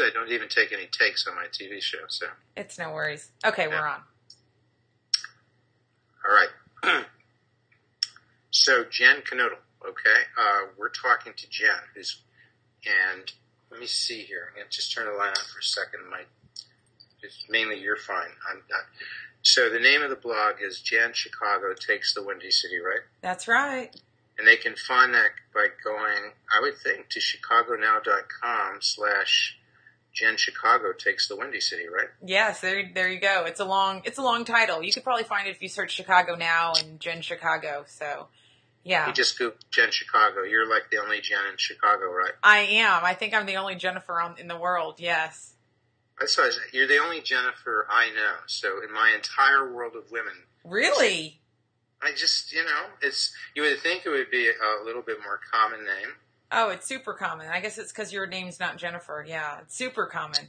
I don't even take any takes on my TV show. So It's no worries. Okay, we're on. all right. so Jen Knoedl, okay, uh, we're talking to Jen, who's and let me see here. I'm gonna just turn the line on for a second. My it's mainly you're fine. I'm not. So the name of the blog is Jen Chicago takes the Windy City, right? That's right. And they can find that by going, I would think, to chicagonow.com slash Jen Chicago takes the Windy City, right? Yes, there, there you go. It's a long, it's a long title. You could probably find it if you search Chicago now and Jen Chicago. So, yeah, You just Google Jen Chicago. You're like the only Jen in Chicago, right? I am. I think I'm the only Jennifer on, in the world. Yes. That's said, you're the only Jennifer I know. So in my entire world of women, Really? I just, you know, it's, you would think it would be a little bit more common name. Oh, it's super common. I guess it's because your name's not Jennifer. Yeah, it's super common.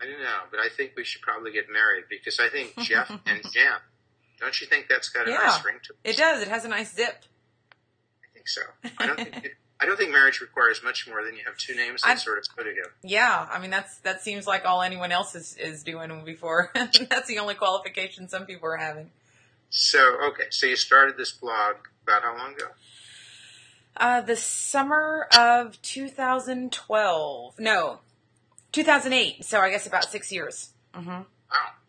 I don't know, but I think we should probably get married because I think Jeff and Jan, don't you think that's got a Yeah. nice ring to it? It does. It has a nice zip. I think so. I don't think it, I don't think marriage requires much more than you have two names that I- sort of go together. Yeah, I mean that's that seems like all anyone else is is doing before. that's the only qualification some people are having. So okay, so you started this blog about how long ago? Uh, the summer of 2012. No, 2008. So I guess about six years. hmm Wow,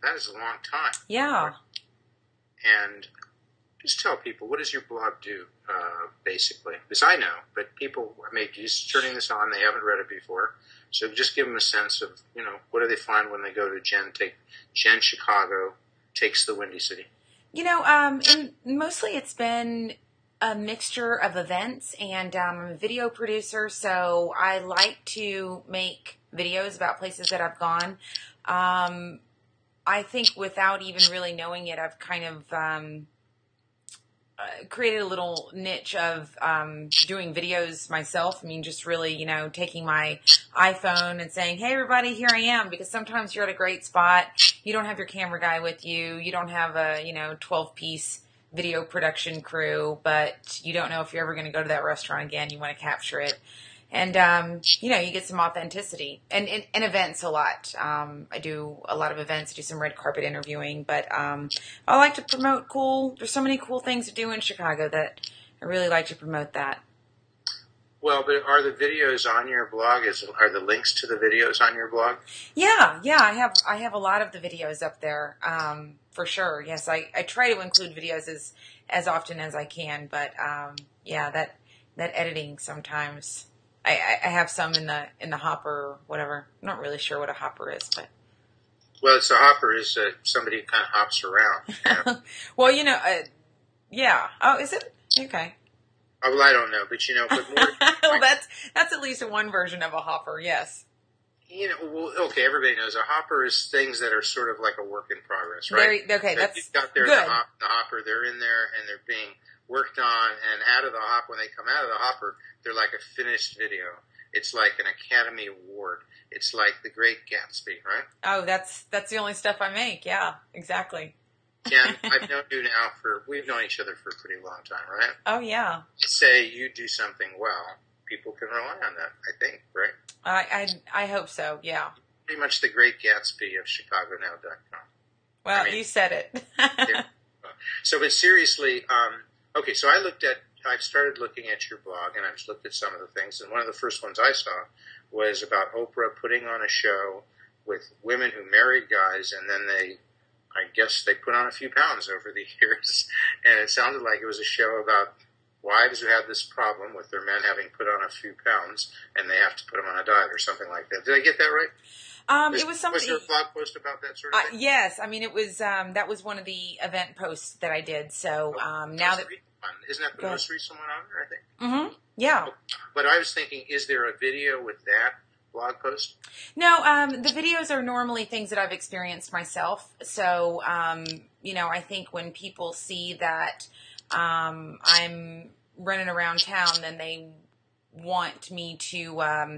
that is a long time. Yeah. And just tell people what does your blog do, uh, basically? Because I know, but people I may just turning this on, they haven't read it before. So just give them a sense of you know what do they find when they go to Jen take Jen Chicago takes the Windy City. You know, um, and mostly it's been a mixture of events, and um, I'm a video producer, so I like to make videos about places that I've gone. Um, I think without even really knowing it, I've kind of um, uh, created a little niche of um, doing videos myself. I mean, just really, you know, taking my iPhone and saying, "Hey, everybody, here I am." Because sometimes you're at a great spot, you don't have your camera guy with you, you don't have a you know 12 piece video production crew, but you don't know if you're ever going to go to that restaurant again. You want to capture it. And um, you know, you get some authenticity and, and, and events a lot. Um, I do a lot of events. I do some red carpet interviewing, but um, I like to promote cool. There's so many cool things to do in Chicago that I really like to promote that. Well, but are the videos on your blog? Is are the links to the videos on your blog? Yeah, yeah, I have I have a lot of the videos up there um, for sure. Yes, I, I try to include videos as as often as I can, but um, yeah, that that editing sometimes I, I- I have some in the in the hopper or whatever. I'm not really sure what a hopper is, but Well, it's a hopper is uh, somebody who kind of hops around. Yeah. well, you know, uh, yeah. Oh, is it okay? Oh, well, I don't know, but you know, but more. well, that's that's at least one version of a hopper. Yes. You know, well, okay, everybody knows a hopper is things that are sort of like a work in progress, right? Very okay. That That's got there good. the, hop, the hopper, they're in there and they're being worked on, and out of the hop, when they come out of the hopper, they're like a finished video. It's like an Academy Award. It's like The Great Gatsby, right? Oh, that's that's the only stuff I make. Yeah, exactly. Jen, I've known you now for we've known each other for a pretty long time, right? Oh yeah. Say you do something well, people can rely on that. I think, right? I I I hope so. Yeah. Pretty much the Great Gatsby of ChicagoNow.com. Well, I mean- you said it. Yeah. So, but seriously, um, okay. So I looked at, I've started looking at your blog, and I've looked at some of the things. And one of the first ones I saw was about Oprah putting on a show with women who married guys, and then they, I guess, they put on a few pounds over the years, and it sounded like it was a show about wives who had this problem with their men having put on a few pounds, and they have to put them on a diet or something like that. Did I get that right? um, it was something. Was there a blog post about that sort of Uh, thing? yes, I mean it was. Um, that was one of the event posts that I did. So um, now that. Most recent one. isn't that the most recent one on there? I think. hmm yeah. But I was thinking, is there a video with that blog post? No, um, the videos are normally things that I've experienced myself. So, um, you know, I think when people see that um, I'm running around town, then they want me to um,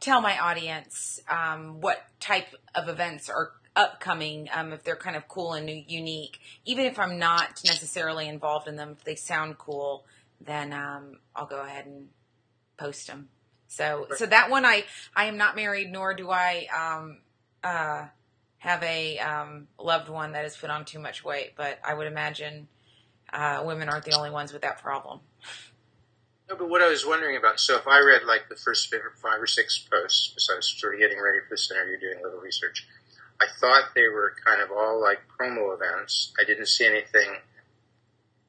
tell my audience um, what type of events are upcoming, um, if they're kind of cool and unique. Even if I'm not necessarily involved in them, if they sound cool, then I'll go ahead and post them. So so that one I I am not married, nor do I um, uh, have a um, loved one that has put on too much weight. But I would imagine uh, women aren't the only ones with that problem. No, but what I was wondering about, so if I read like the first five or six posts, besides sort of getting ready for this interview, doing a little research, I thought they were kind of all like promo events. I didn't see anything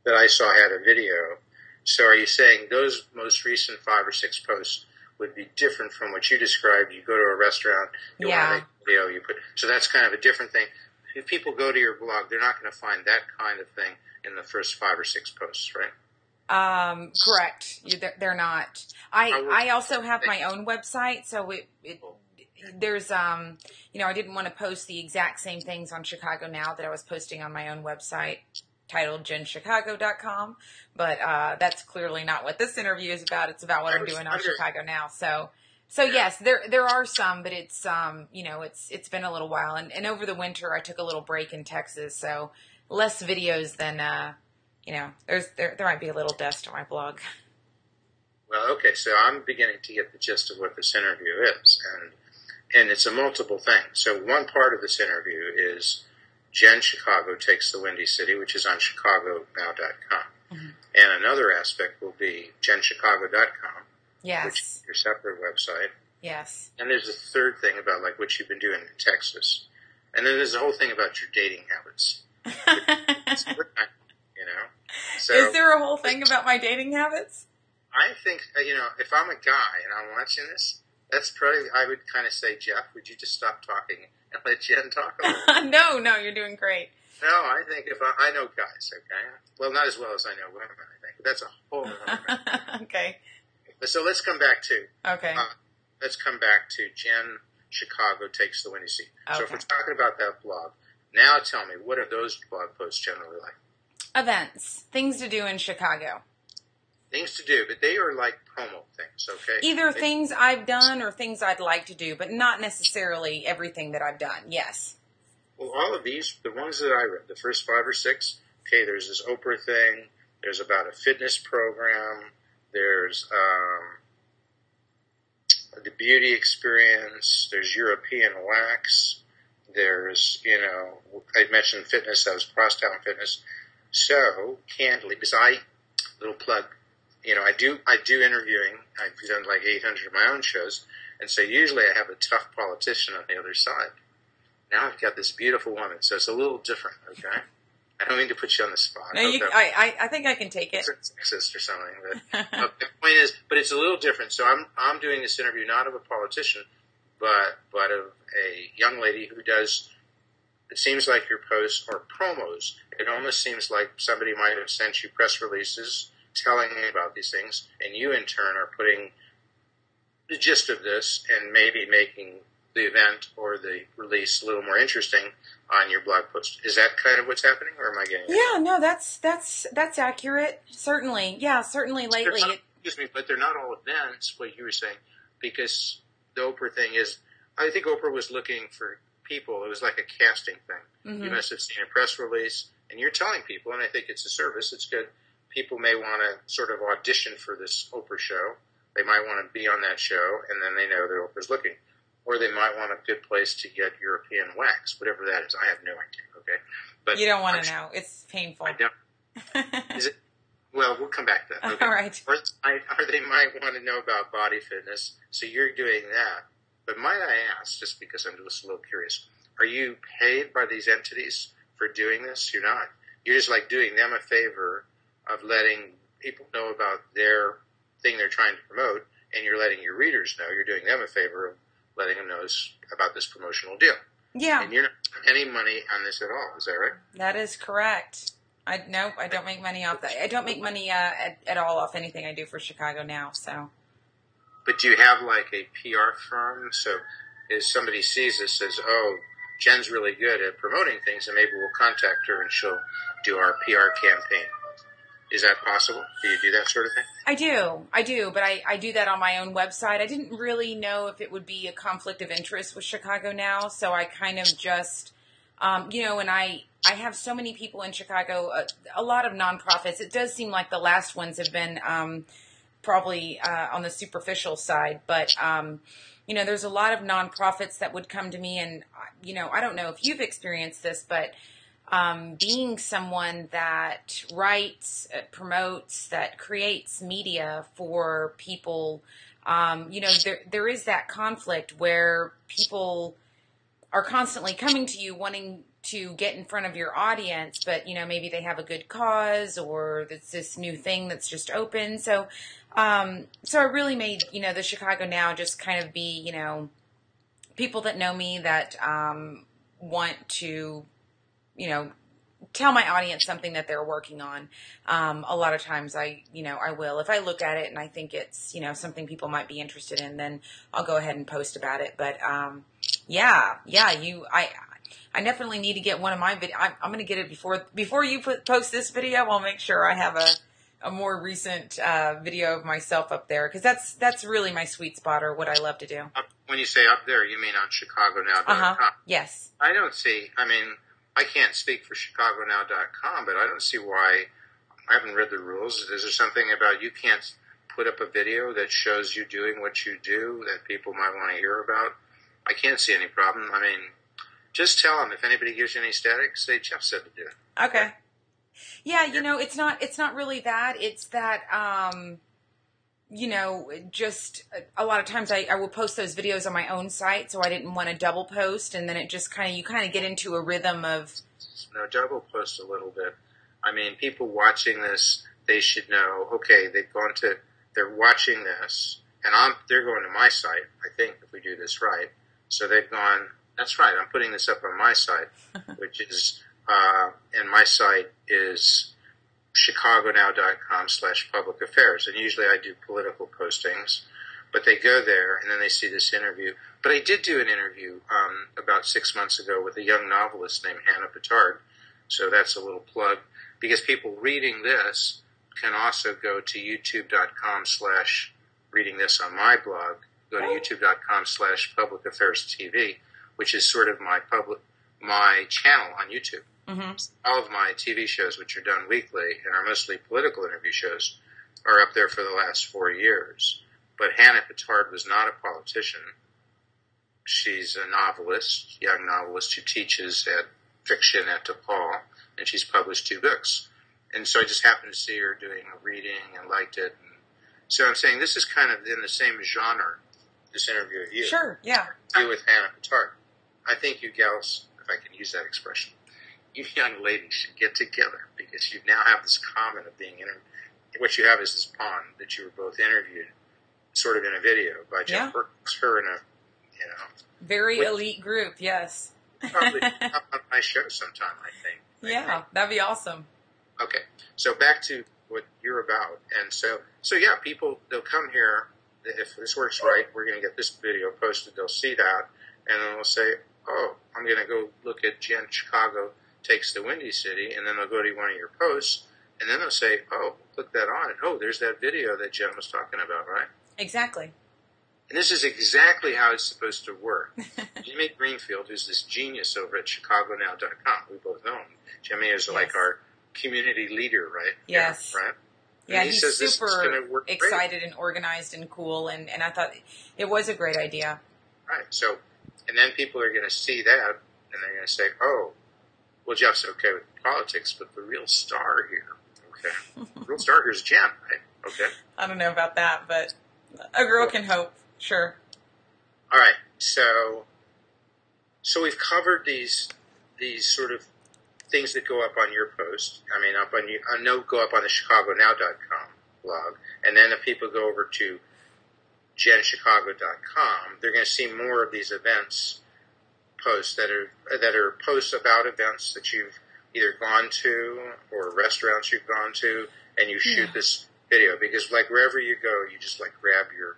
that I saw had a video. So are you saying those most recent five or six posts would be different from what you described? You go to a restaurant, you Yeah. want to make a video, you put, so that's kind of a different thing. If people go to your blog, they're not going to find that kind of thing in the first five or six posts, right? Um, correct. They're, not. I I I also have my own website, so it, it there's um you know I didn't want to post the exact same things on Chicago Now that I was posting on my own website titled jenchicago.com, but uh, that's clearly not what this interview is about. It's about what I'm doing on Chicago Now. So so yes, there there are some, but it's um you know it's it's been a little while, and and over the winter I took a little break in Texas, so less videos than uh you know there's there there might be a little dust on my blog. Well, okay, so I'm beginning to get the gist of what this interview is, and and it's a multiple thing. So one part of this interview is Jen Chicago takes the Windy City, which is on ChicagoNow.com, Mhm. and another aspect will be JenChicago.com, which Yes, is your separate website. yes. And there's a third thing about like what you've been doing in Texas, and then there's a whole thing about your dating habits. You know, so Is there a whole thing about my dating habits? I think uh, you know if I'm a guy and I'm watching this, that's probably I would kind of say, Jeff, would you just stop talking and let Jen talk a little? no, no, you're doing great. no, I think if I, I know guys, okay, well, not as well as I know women, I think, but that's a whole other thing. okay, So let's come back to okay. uh, let's come back to Jen. Chicago takes the windy city. So if we're talking about that blog, now tell me what are those blog posts generally like? Events, things to do in Chicago. Things to do, but they are like promo things, okay? Either They- things I've done or things I'd like to do, but not necessarily everything that I've done. Yes. Well, all of these, the ones that I read, the first five or six, okay, there's this Oprah thing, there's about a fitness program, there's um, the beauty experience, there's European wax, there's, you know, I mentioned fitness, that was Crosstown Fitness. So, candidly, because I, little plug, you know, I do, I do interviewing, I've done like 800 of my own shows, and so usually I have a tough politician on the other side now I've got this beautiful woman, so it's a little different, okay? I don't mean to put you on the spot. No, you. I, I, I think I can take it. sexist or something. But uh, the point is, but it's a little different. So I'm I'm doing this interview not of a politician, but but of a young lady who does. It seems like your posts or promos. It almost seems like somebody might have sent you press releases telling you about these things, and you in turn are putting the gist of this and maybe making the event or the release a little more interesting on your blog post. Is that kind of what's happening, or am I getting? it Yeah, no, that's that's that's accurate. Certainly, yeah, certainly lately. Not- excuse me, but they're not all events. What you were saying, because the Oprah thing is, I think Oprah was looking for people. It was like a casting thing. You mhm. must have seen a press release, and you're telling people, and I think it's a service. It's good. People may want to sort of audition for this Oprah show. They might want to be on that show, and then they know that Oprah's looking. Or they might want a good place to get European wax, whatever that is. I have no idea. Okay, but you don't want I'm to sure- know. It's painful. I don't. Is it? Well, we'll come back to that. Okay. All right. Or, or they might want to know about body fitness, so you're doing that. But might I ask, just because I'm just a little curious, are you paid by these entities for doing this? You're not. You're just like doing them a favor of letting people know about their thing they're trying to promote, and you're letting your readers know. You're doing them a favor of letting them know about this promotional deal. Yeah, And you're not making any money on this at all. Is that right? that is correct. I no, I don't make money off that. I don't make money uh, at, at all off anything I do for Chicago now. So But do you have like a PR firm? So if somebody sees this says, "Oh, Jen's really good at promoting things," and maybe we'll contact her and she'll do our PR campaign. Is that possible? Do you do that sort of thing? I do, I do, but I, I do that on my own website. I didn't really know if it would be a conflict of interest with Chicago now, so I kind of just, um, you know, and I I have so many people in Chicago, a, a lot of nonprofits. It does seem like the last ones have been um, probably uh, on the superficial side, but um, you know, there's a lot of nonprofits that would come to me, and you know, I don't know if you've experienced this, but um, being someone that writes, uh, promotes, that creates media for people, um, you know, there there is that conflict where people are constantly coming to you wanting to get in front of your audience, but you know maybe they have a good cause or it's this new thing that's just open. So, um, so I really made you know the Chicago Now just kind of be you know people that know me that um, want to you know tell my audience something that they're working on. Um, a lot of times I, you know, I will. If I look at it and I think it's, you know, something people might be interested in, then I'll go ahead and post about it. But, um, yeah, yeah, you, I, I definitely need to get one of my video. I'm, I'm going to get it before before you put, post this video. I'll make sure I have a a more recent uh, video of myself up there because that's that's really my sweet spot or what I love to do. Up, when you say up there, you mean on ChicagoNow.com? Uh-huh. Yes. I don't see. I mean, I can't speak for ChicagoNow.com, but I don't see why. I haven't read the rules. Is there something about you can't put up a video that shows you doing what you do that people might want to hear about? I can't see any problem. I mean, just tell them if anybody gives you any static, say Jeff said to do it. Okay. Yeah, you know, it's not it's not really that. It's that um you know, just a lot of times I, I will post those videos on my own site, so I didn't want to double post, and then it just kind of you kind of get into a rhythm of. No, double post a little bit. I mean, people watching this, they should know. Okay, they've gone to, they're watching this, and I'm they're going to my site. I think if we do this right, so they've gone that's right. I'm putting this up on my site, which is, uh, and my site is chicagonow.com slash public affairs. And usually I do political postings, but they go there and then they see this interview. But I did do an interview um, about six months ago with a young novelist named Hannah Pittard. So that's a little plug because people reading this can also go to youtube.com slash reading this on my blog. Go to youtube.com slash public affairs TV which is sort of my public my channel on YouTube. Mm-hmm. All of my TV shows, which are done weekly and are mostly political interview shows, are up there for the last four years. But Hannah Pittard was not a politician. She's a novelist, young novelist who teaches at fiction at DePaul, and she's published two books. And so I just happened to see her doing a reading and liked it. And so I'm saying this is kind of in the same genre, this interview of you. Sure, yeah. You with Hannah Pittard. I think you gals, if I can use that expression, you young ladies should get together because you now have this common of being interviewed. What you have is this pond that you were both interviewed, sort of in a video by Jeff yeah. Berkes, her in a, you know, very elite group. Yes, probably on my show sometime. I think. yeah, think. that'd be awesome. Okay, so back to what you're about, and so so yeah, people they'll come here if this works right. We're going to get this video posted. They'll see that, and then they'll say, oh, I'm going to go look at Jen Chicago takes the Windy City, and then they'll go to one of your posts, and then they'll say, oh, click that on, and oh, there's that video that Jen was talking about, right? Exactly. And this is exactly how it's supposed to work. Jimmy Greenfield, who's this genius over at ChicagoNow.com, we both know him. Jimmy is yes. like our community leader, right? Yes. Right? Yeah, he he's super excited great. and organized and cool, and, and I thought it was a great idea. Right. So and then people are going to see that and they're going to say, oh, well, Jeff's okay with politics, but the real star here, okay, the real star here is Jen, right? Okay. I don't know about that, but a girl can hope. Sure. All right. So, so we've covered these these sort of things that go up on your post. I mean, up on you. I uh, know go up on the ChicagoNow.com blog, and then if people go over to jenchicago.com, they're going to see more of these events posts that are that are posts about events that you've either gone to or restaurants you've gone to, and you shoot yeah. this video because like wherever you go, you just like grab your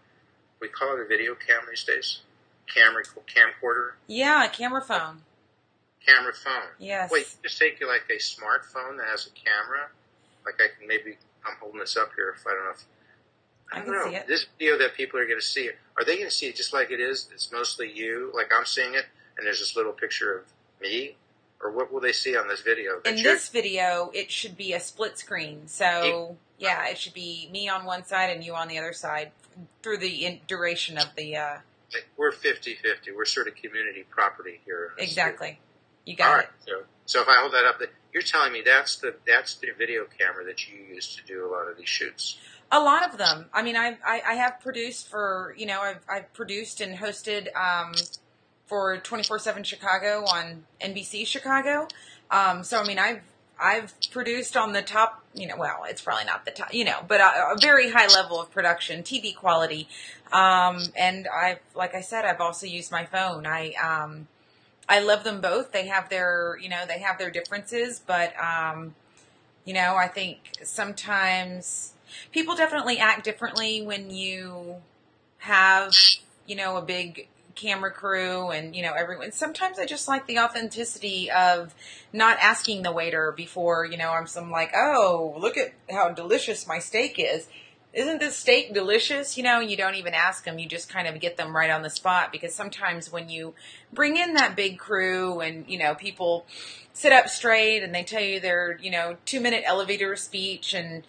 we call it a video cam these days, camera camcorder. Yeah, camera phone. Camera phone. Yes. Wait, just take you like a smartphone that has a camera. Like I can maybe I'm holding this up here if I don't know if I, don't know. This video that people are going to see, are they going to see it just like it is? It's mostly you, like I'm seeing it, and there's this little picture of me, or what will they see on this video? In this video, it should be a split screen. So Yeah, it should be me on one side and you on the other side through the in- duration of the. Uh, we're 50-50. We're sort of community property here. exactly. You got All it. right. So, so if I hold that up, you're telling me that's the that's the video camera that you use to do a lot of these shoots. A lot of them. I mean, I've, I I have produced for you know I've I've produced and hosted um, for twenty four seven Chicago on NBC Chicago. Um, so I mean I've I've produced on the top you know well it's probably not the top you know but a, a very high level of production TV quality. Um, and I've like I said I've also used my phone. I um, I love them both. They have their you know they have their differences, but um, you know I think sometimes people definitely act differently when you have you know a big camera crew and you know everyone sometimes i just like the authenticity of not asking the waiter before you know i'm some like oh look at how delicious my steak is. Isn't this steak delicious? You know you don't even ask them you just kind of get them right on the spot because sometimes when you bring in that big crew and you know people sit up straight and they tell you their you know two minute elevator speech and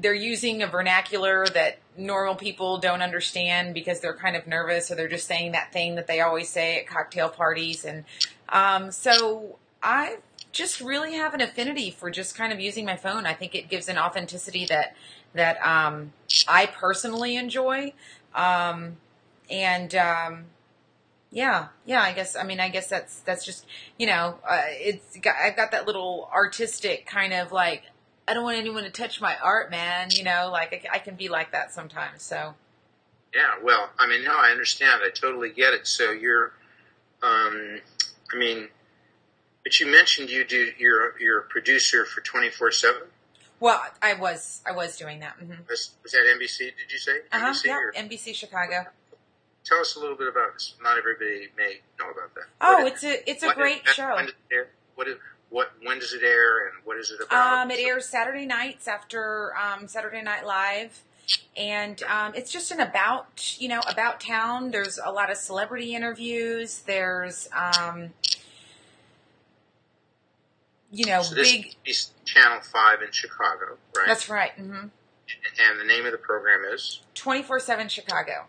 they're using a vernacular that normal people don't understand because they're kind of nervous or they're just saying that thing that they always say at cocktail parties. And um, so i just really have an affinity for just kind of using my phone. I think it gives an authenticity that that um, i personally enjoy. Um, and um, yeah yeah i guess i mean i guess that's that's just you know uh, it's got, i've got that little artistic kind of like I don't want anyone to touch my art, man. You know, like I, I can be like that sometimes. So Yeah, well, I mean, no, I understand. I totally get it. So you're, um, I mean, but you mentioned you do you're you're a producer for twenty four seven. well, I was I was doing that. hmm Was was that NBC? Did you say Uh huh. NBC? Yeah, or- NBC Chicago. Tell us a little bit about this. Not everybody may know about that. Oh, What it's a it's a what great is- show. When does it air? What is, what when does it air and what is it about? Um, it airs Saturday nights after um, Saturday Night Live, and um, it's just an about you know about town. There's a lot of celebrity interviews. There's um, you know So this big. Channel Five in Chicago, right? That's right. hmm and the name of the program is Twenty four seven Chicago.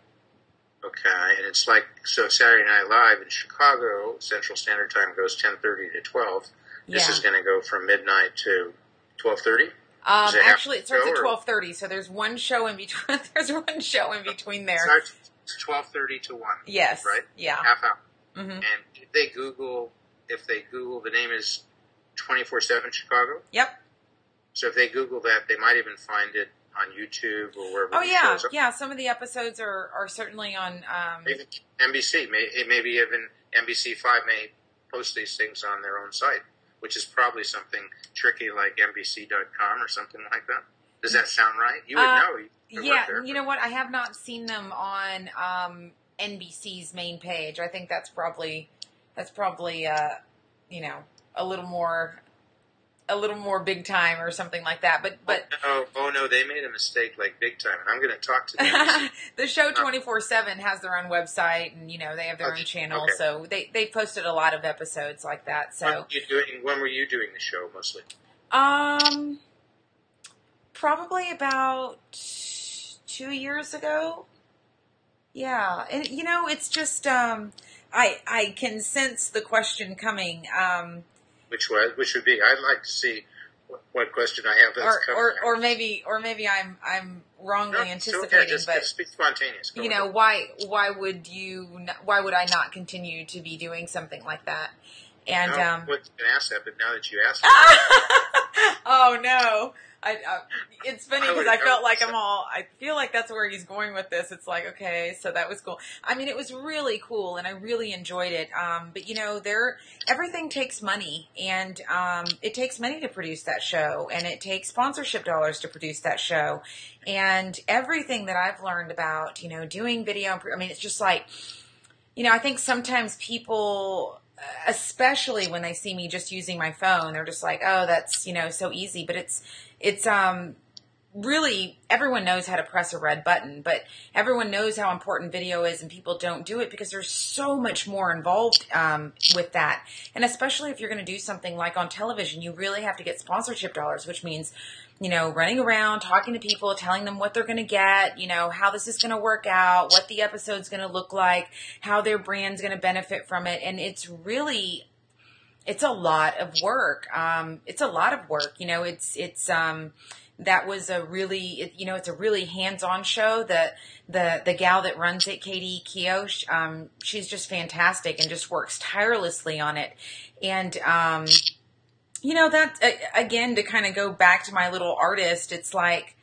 okay, and it's like so Saturday Night Live in Chicago Central Standard Time goes ten thirty to twelve. This Yeah. is going to go from midnight to twelve thirty. Um, it actually, it starts at twelve thirty, so there's one show in between. there's one show in between there. Starts twelve thirty to one. Yes. Right. Yeah. Half hour. hmm And if they Google, if they Google, the name is twenty four seven Chicago. Yep. So if they Google that, they might even find it on YouTube or wherever. Oh yeah, yeah. Some of the episodes are are certainly on. Um, Even NBC, may, maybe even NBC Five may post these things on their own site, which is probably something tricky like NBC.com or something like that. Does that sound right? You would Uh, know. You yeah, there. you know what? I have not seen them on um, NBC's main page. I think that's probably that's probably uh, you know a little more a little more big time or something like that. But but oh, oh no, they made a mistake like big time. And I'm going to talk to them. the show 24-7 has their own website and you know they have their Okay, own channel okay. so they, they posted a lot of episodes like that when, so were you doing, when were you doing the show mostly? um probably about two years ago yeah and you know it's just um i i can sense the question coming um Which was which would be? I'd like to see what, what question I have that's or, coming. or or maybe or maybe i'm i'm wrongly No, anticipating just, but just spontaneous. Go you know ahead. why why would you why would i not continue to be doing something like that and no, um I wasn't going ask that, but now that you asked, oh no I, uh, it's funny because I felt like I'm all. I feel like that's where he's going with this. It's like okay, so that was cool. I mean, it was really cool, and I really enjoyed it. Um, but you know, there everything takes money, and um, it takes money to produce that show, and it takes sponsorship dollars to produce that show, and everything that I've learned about you know doing video. I mean, it's just like you know, I think sometimes people, especially when they see me just using my phone, they're just like, "Oh, that's you know so easy." But it's it's um really everyone knows how to press a red button, but everyone knows how important video is, and people don't do it because there's so much more involved um, with that. And especially if you're going to do something like on television, you really have to get sponsorship dollars, which means you know, running around, talking to people, telling them what they're going to get, you know, how this is going to work out, what the episode's going to look like, how their brand's going to benefit from it. And it's really, it's a lot of work. Um, it's a lot of work. You know, it's, it's, um, that was a really, you know, it's a really hands-on show. The the the gal that runs it, Katie Keough, um, she's just fantastic and just works tirelessly on it. And um, you know that again to kind of go back to my little artist. It's like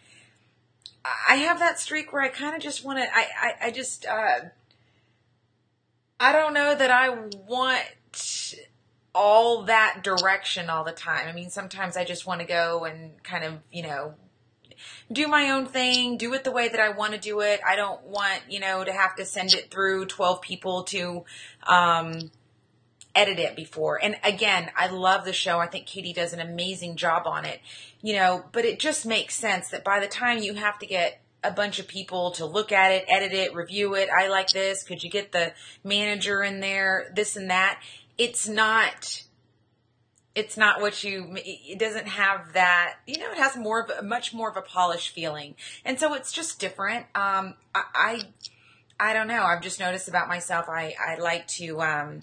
I have that streak where I kind of just want to. I, I I just uh, I don't know that I want all that direction all the time. I mean, sometimes I just want to go and kind of, you know, do my own thing, do it the way that I want to do it. I don't want, you know, to have to send it through 12 people to um, edit it before. And again, I love the show. I think Katie does an amazing job on it, you know, but it just makes sense that by the time you have to get a bunch of people to look at it, edit it, review it. I like this. Could you get the manager in there? This and that it's not it's not what you it doesn't have that you know it has more of a much more of a polished feeling. And so it's just different. Um i i, I don't know. I've just noticed about myself i i like to um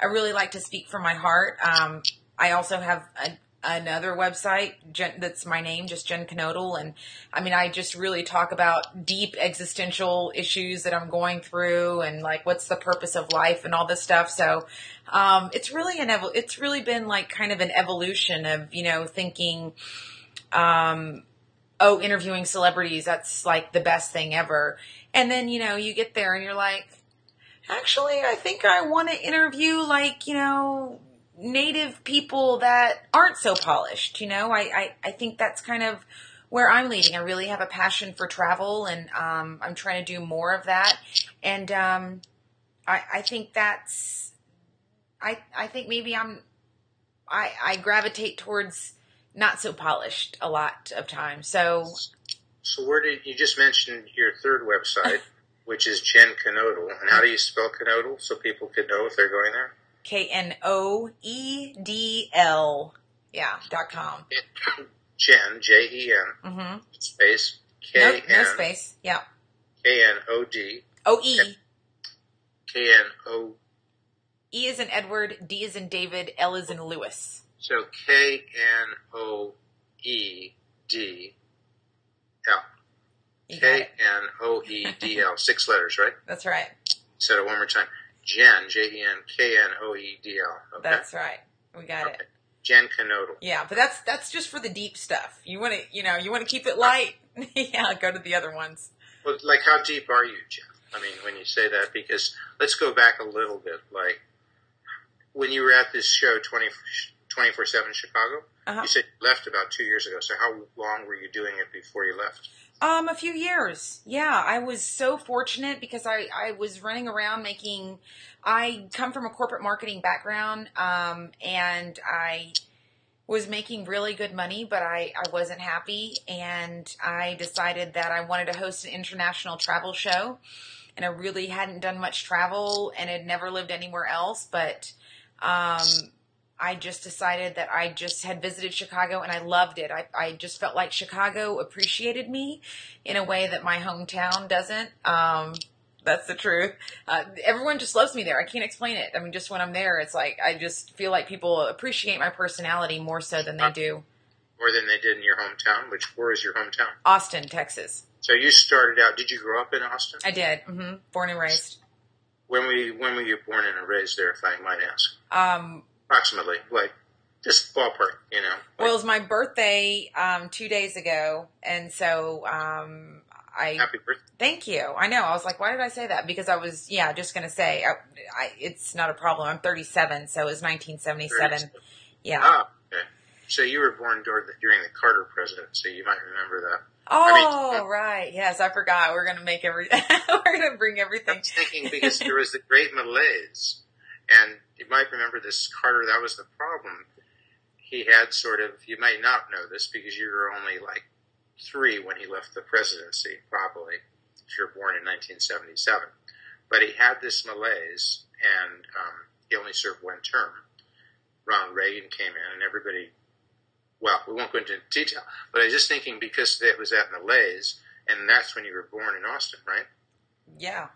i really like to speak from my heart. Um i also have a, another website Jen, that's my name, just Jen Knoedl, and I mean, I just really talk about deep existential issues that I'm going through, and like what's the purpose of life and all this stuff. So, um, it's really an evo- it's really been like kind of an evolution of you know thinking, um, oh, interviewing celebrities that's like the best thing ever, and then you know you get there and you're like. Actually, I think I want to interview like, you know, native people that aren't so polished. You know, I, I, I think that's kind of where I'm leading. I really have a passion for travel and um, I'm trying to do more of that. And um, I, I think that's, I, I think maybe I'm, I, I gravitate towards not so polished a lot of times. So, so where did you just mentioned your third website, which is Jen Knoedl, and how do you spell Knoedl so people could know if they're going there? K N O E D L. Yeah, dot com. Jen, J E N, mm-hmm. space, K N. No, no space. Yeah. K N O D. O E. K N O. E is in Edward, D is in David, L is in Lewis. So K N O E D L. K N O E D L. Six letters, right? That's right. Said it one more time. Jen, J E N K N O E D L. Okay? That's right. We got okay. it. Jen Knoedl. Yeah, but that's that's just for the deep stuff. You want to, you know, you want to keep it light. yeah, go to the other ones. Well, like how deep are you, Jeff? I mean, when you say that, because let's go back a little bit. Like when you were at this show 24 7 Chicago, uh-huh. you said you left about two years ago. So how long were you doing it before you left? Um, a few years. Yeah, I was so fortunate because I, I was running around making, I come from a corporate marketing background, um, and I was making really good money, but I, I wasn't happy. And I decided that I wanted to host an international travel show. And I really hadn't done much travel and had never lived anywhere else. But, um, I just decided that I just had visited Chicago and I loved it. I, I just felt like Chicago appreciated me in a way that my hometown doesn't. Um, that's the truth. Uh, everyone just loves me there. I can't explain it. I mean, just when I'm there, it's like I just feel like people appreciate my personality more so than they do. More than they did in your hometown. Which where is your hometown? Austin, Texas. So you started out. Did you grow up in Austin? I did. Mm-hmm. Born and raised. When were you, when were you born and raised there, if I might ask? Um, approximately, like just ballpark, you know. Like, well, it was my birthday um, two days ago, and so um, I happy birthday. Thank you. I know. I was like, why did I say that? Because I was, yeah, just gonna say, I, I, it's not a problem. I'm 37, so it was 1977. Yeah. Ah, okay. So you were born during the, during the Carter presidency. You might remember that. Oh, I mean, right. Yes, I forgot. We're going to make every, we're going to bring everything. I was thinking because there was the great malaise and you might remember this Carter, that was the problem. He had sort of, you might not know this because you were only like three when he left the presidency, probably, if you're born in 1977. But he had this malaise, and um, he only served one term. Ronald Reagan came in, and everybody, well, we won't go into detail, but I was just thinking because it was that malaise, and that's when you were born in Austin, right? Yeah.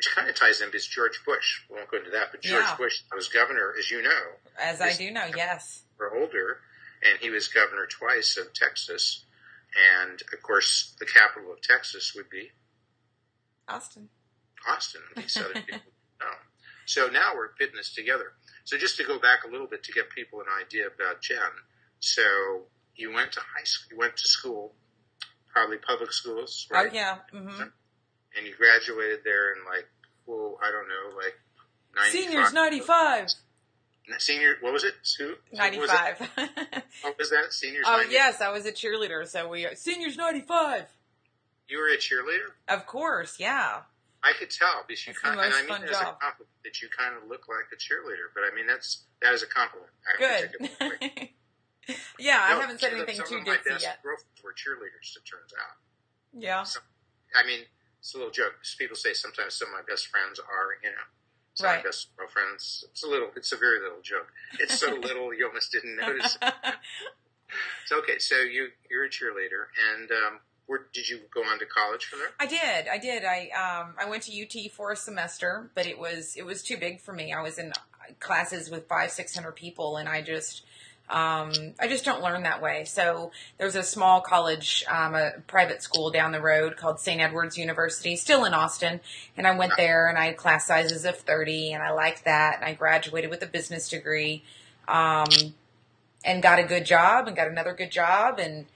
Which kind of ties into George Bush. We won't go into that, but George Yeah. Bush was governor, as you know, As I do know, yes. or older, and he was governor twice of Texas. And of course, the capital of Texas would be Austin. Austin. He said it. people know. So now we're putting this together. So just to go back a little bit to get people an idea about Jen. So you went to high school, you went to school, probably public schools, right? Oh yeah. hmm And you graduated there in like, well, I don't know, like 95. Seniors ninety five. Senior, what was it? Sue? Ninety What was, it? what oh, was that? Seniors oh 95? yes, I was a cheerleader, so we are. seniors ninety five. You were a cheerleader? Of course, yeah. I could tell because you kind and I mean as a job. compliment that you kind of look like a cheerleader. But I mean that's that is a compliment. I Good. take it that way. yeah, I haven't said of- anything some too of my ditzy best yet. girlfriends were cheerleaders. It turns out. Yeah. I mean, it's a little joke. People say sometimes some of my best friends are, you know, some of my best girlfriends. It's a little. It's a very little joke. It's so little you almost didn't notice. it. It's okay. So you you're a cheerleader, and um, where did you go on to college from there? I did. I did. I um I went to UT for a semester, but it was it was too big for me. I was in classes with five six hundred people, and I just um I just don't learn that way. So there's a small college, um, a private school down the road called St. Edward's University, still in Austin, and I went there, and I had class sizes of thirty, and I liked that, and I graduated with a business degree. Um, and got a good job and got another good job and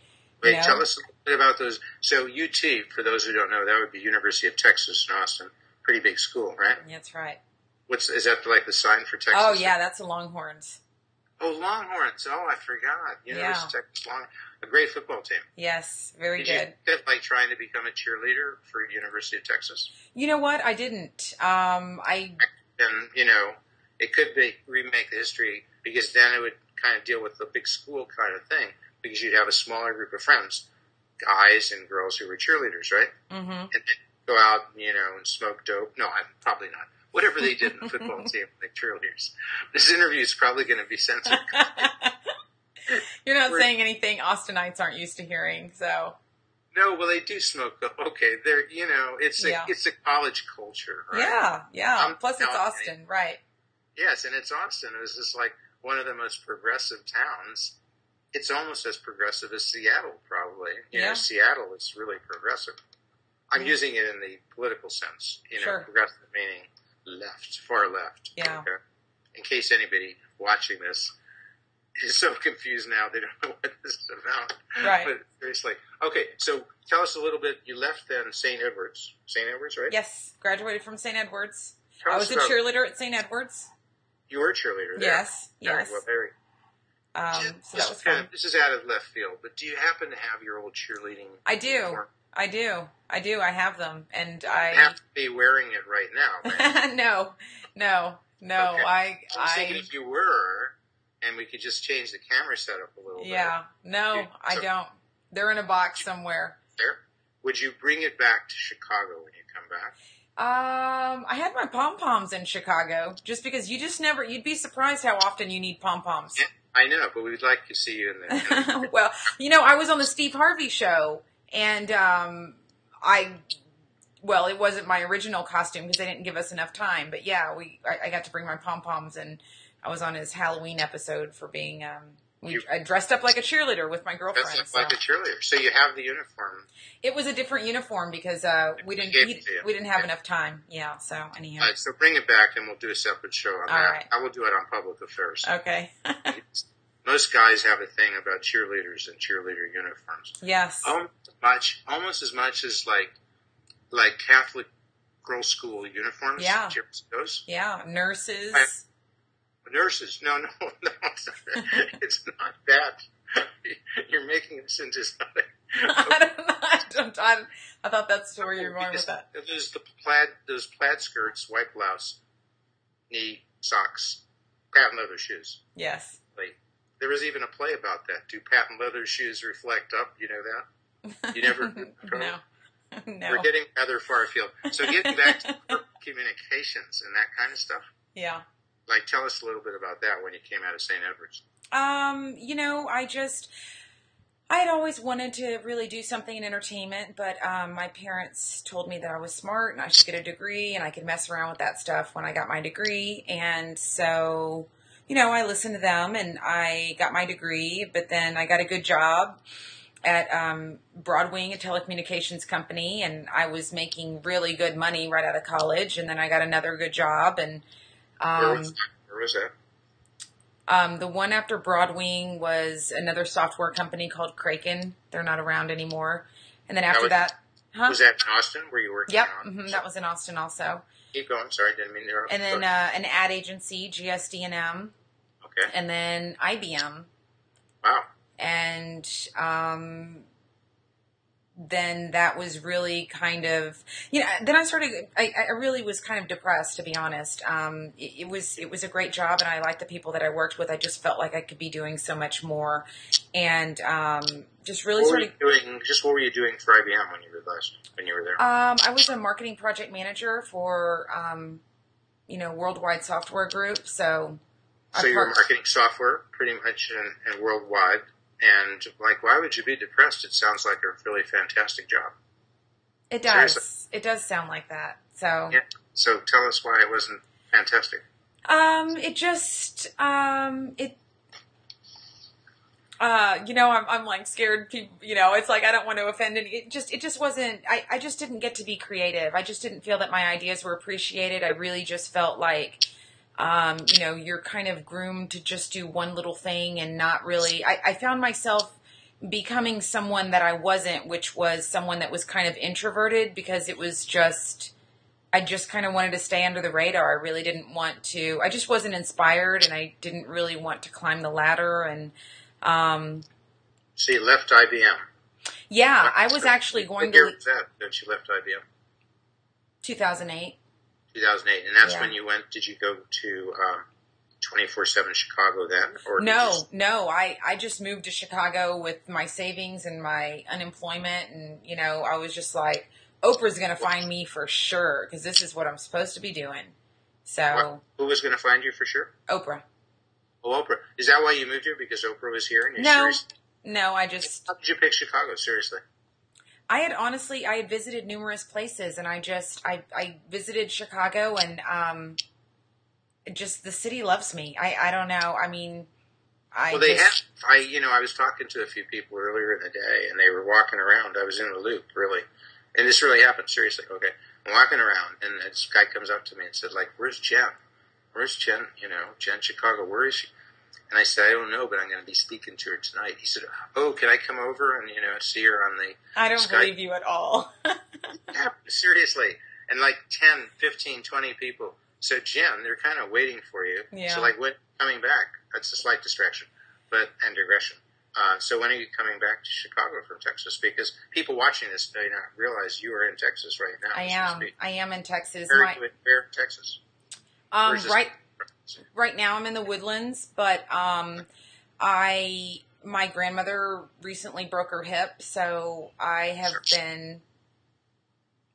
Wait, know, tell us a little bit about those. So UT, for those who don't know, that would be University of Texas in Austin. Pretty big school, right? that's right. What's is that like the sign for Texas? Oh yeah, that's the Longhorns. Oh, Longhorns. Oh, I forgot. University Yeah. Texas Long. A great football team. Yes, very Did good. you like trying to become a cheerleader for University of Texas? You know what? I didn't. Um, I And you know, it could be remake the history because then it would kind of deal with the big school kind of thing because you'd have a smaller group of friends, guys and girls who were cheerleaders, right? hmm and then go out, you know, and smoke dope. No, I'm probably not. Whatever they did in the football team, like cheerleaders. This interview is probably going to be censored. You're not saying anything Austinites aren't used to hearing. So No, well, they do smoke. Okay, they're you know, it's a Yeah. it's a college culture, right? yeah, yeah. I'm Plus, it's. Austin, right? Yes, and it's Austin. It was just like one of the most progressive towns. It's almost as progressive as Seattle, probably. You Yeah. know, Seattle is really progressive. I'm Yeah. using it in the political sense. You know, Sure. progressive meaning left, far left. Yeah. Okay? In case anybody watching this is so confused now, they don't know what this is about. Right. But seriously, okay. So tell us a little bit. You left then St. Edwards, St. Edwards, right? Yes, graduated from St. Edwards. Tell I was a cheerleader at St. Edwards. You were a cheerleader there. Yes, Very yes. well, very. Um, Just- so that was just kind of- this is out of left field, but do you happen to have your old cheerleading? I do. uniform? I do. I do. I have them, and You I have to be wearing it right now. Right? no, no, no. Okay. I, I was thinking I, if you were, and we could just change the camera setup a little bit. yeah, no, You- I so- don't. They're in a box somewhere. There. Would you bring it back to Chicago when you come back? Um, I had my pom poms in Chicago, just because you just never. You'd be surprised how often you need pom poms. Yeah, I know, but we'd like to see you in there. well, you know, I was on the Steve Harvey show, and um, I, well, it wasn't my original costume because they didn't give us enough time. But yeah, we, I, I got to bring my pom poms, and I was on his Halloween episode for being. Um, we, You- I dressed up like a cheerleader with my girlfriend. That's so. like a cheerleader. So you have the uniform. It was a different uniform because uh, we didn't Gave he, it to you. we didn't have enough time. Yeah. So anyhow. All right, so bring it back, and we'll do a separate show on All that. right. I will do it on public affairs. Okay. Most guys have a thing about cheerleaders and cheerleader uniforms. yes. almost as much, almost as much as like like Catholic girls' school uniforms. Yeah. Did you ever see those Yeah. Nurses. I- nurses. No, no, no. It's not, that. You're making this into something. I don't know. I, don't, I, I thought that's where you're going with that. There's the plaid, those plaid skirts, white blouse, knee socks, patent leather shoes. Yes. Like, there was even a play about that. Do patent leather shoes reflect up? You know that? You never no. no. We're getting rather far afield. So getting back to communications and that kind of stuff. Yeah. Like, tell us a little bit about that when you came out of St. Edwards. Um, you know, I just I had always wanted to really do something in entertainment, but um, my parents told me that I was smart and I should get a degree and I could mess around with that stuff when I got my degree. And so, you know, I listened to them and I got my degree, but then I got a good job at um, Broadwing, a telecommunications company, and I was making really good money right out of college. And then I got another good job, and um, Where was that? Where was that? um, the one after Broadwing was another software company called Kraken. They're not around anymore. And then after was- that, huh? Was that in Austin? where you working Yep, on? hmm that was in Austin also. Keep going. Sorry, didn't mean to interrupt. And then uh, an ad agency, GSD&M, okay. and then IBM, Wow. and um, then that was really kind of you know. Then I started. I, I really was kind of depressed, to be honest. Um, it, it was it was a great job, and I liked the people that I worked with. I just felt like I could be doing so much more, and um, just really What were sort you of. doing? Just what were you doing for IBM when you were last when you were there? Um, I was a marketing project manager for, um, you know, Worldwide Software Group. So, I so you were marketing software pretty much and, and worldwide. And like, why would you be depressed? It sounds like a really fantastic job. it does. seriously. It does sound like that. So, Yeah. So tell us why it wasn't fantastic. um, it just, um, it. Uh, you know, I'm, I'm like scared people, you know, it's like, I don't want to offend any, it just, it just wasn't, I, I just didn't get to be creative. I just didn't feel that my ideas were appreciated. I really just felt like, um, you know, you're kind of groomed to just do one little thing and not really. I, I found myself becoming someone that I wasn't, which was someone that was kind of introverted because it was just, I just kind of wanted to stay under the radar. I really didn't want to, I just wasn't inspired and I didn't really want to climb the ladder. And, um, So you left IBM. yeah, I was actually going to was that that you left IBM? 2008. 2008, and that's Yeah. when you went. Did you go to um, 24/7 Chicago then, or No, you- no. I, I just moved to Chicago with my savings and my unemployment. And, you know, I was just like, Oprah's going to find me for sure because this is what I'm supposed to be doing. So, What? who was going to find you for sure? Oprah. Oh, Oprah. Is that why you moved here? Because Oprah was here, and you No. serious? No, I just, How did you pick Chicago? Seriously. I had honestly, I had visited numerous places and I just, I, I visited Chicago and, um, just the city loves me. I, I don't know. I mean, I well, they just, have. I, you know, I was talking to a few people earlier in the day, and they were walking around. I was in the loop, really, and this really happened. Seriously, okay. I'm walking around, and this guy comes up to me and said, "Like, where's Jen? Where's Jen? You know, Jen Chicago. Where is she?" And I said, "I don't know, but I'm going to be speaking to her tonight." He said, "Oh, can I come over and you know see her on the I don't Skype. believe you at all. Yeah, seriously. And like 10, 15, 20 people. So, Jen, they're kind of waiting for you. Yeah. So, like, when coming back? That's a slight distraction, but and digression. Uh, so, when are you coming back to Chicago from Texas? Because people watching this may not realize you are in Texas right now. I am. I am in Texas. Very My. Where in Texas? Um, right, right now I'm in the woodlands, but um, I my grandmother recently broke her hip, so I have Sure. been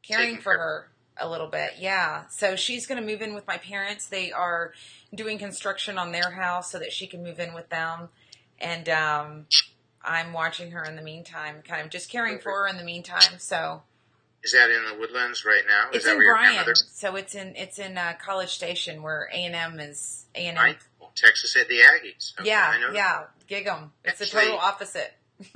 caring Taking for care. her a little bit. Yeah, so she's going to move in with my parents. They are doing construction on their house so that she can move in with them, and um, I'm watching her in the meantime, kind of just caring for her in the meantime. So Is that in the woodlands right now? Is it's that in where Bryan, so it's in it's in uh, College Station where A and M is A and M. Texas at the Aggies. Okay, Yeah, I know. yeah, gig 'em. It's the total opposite.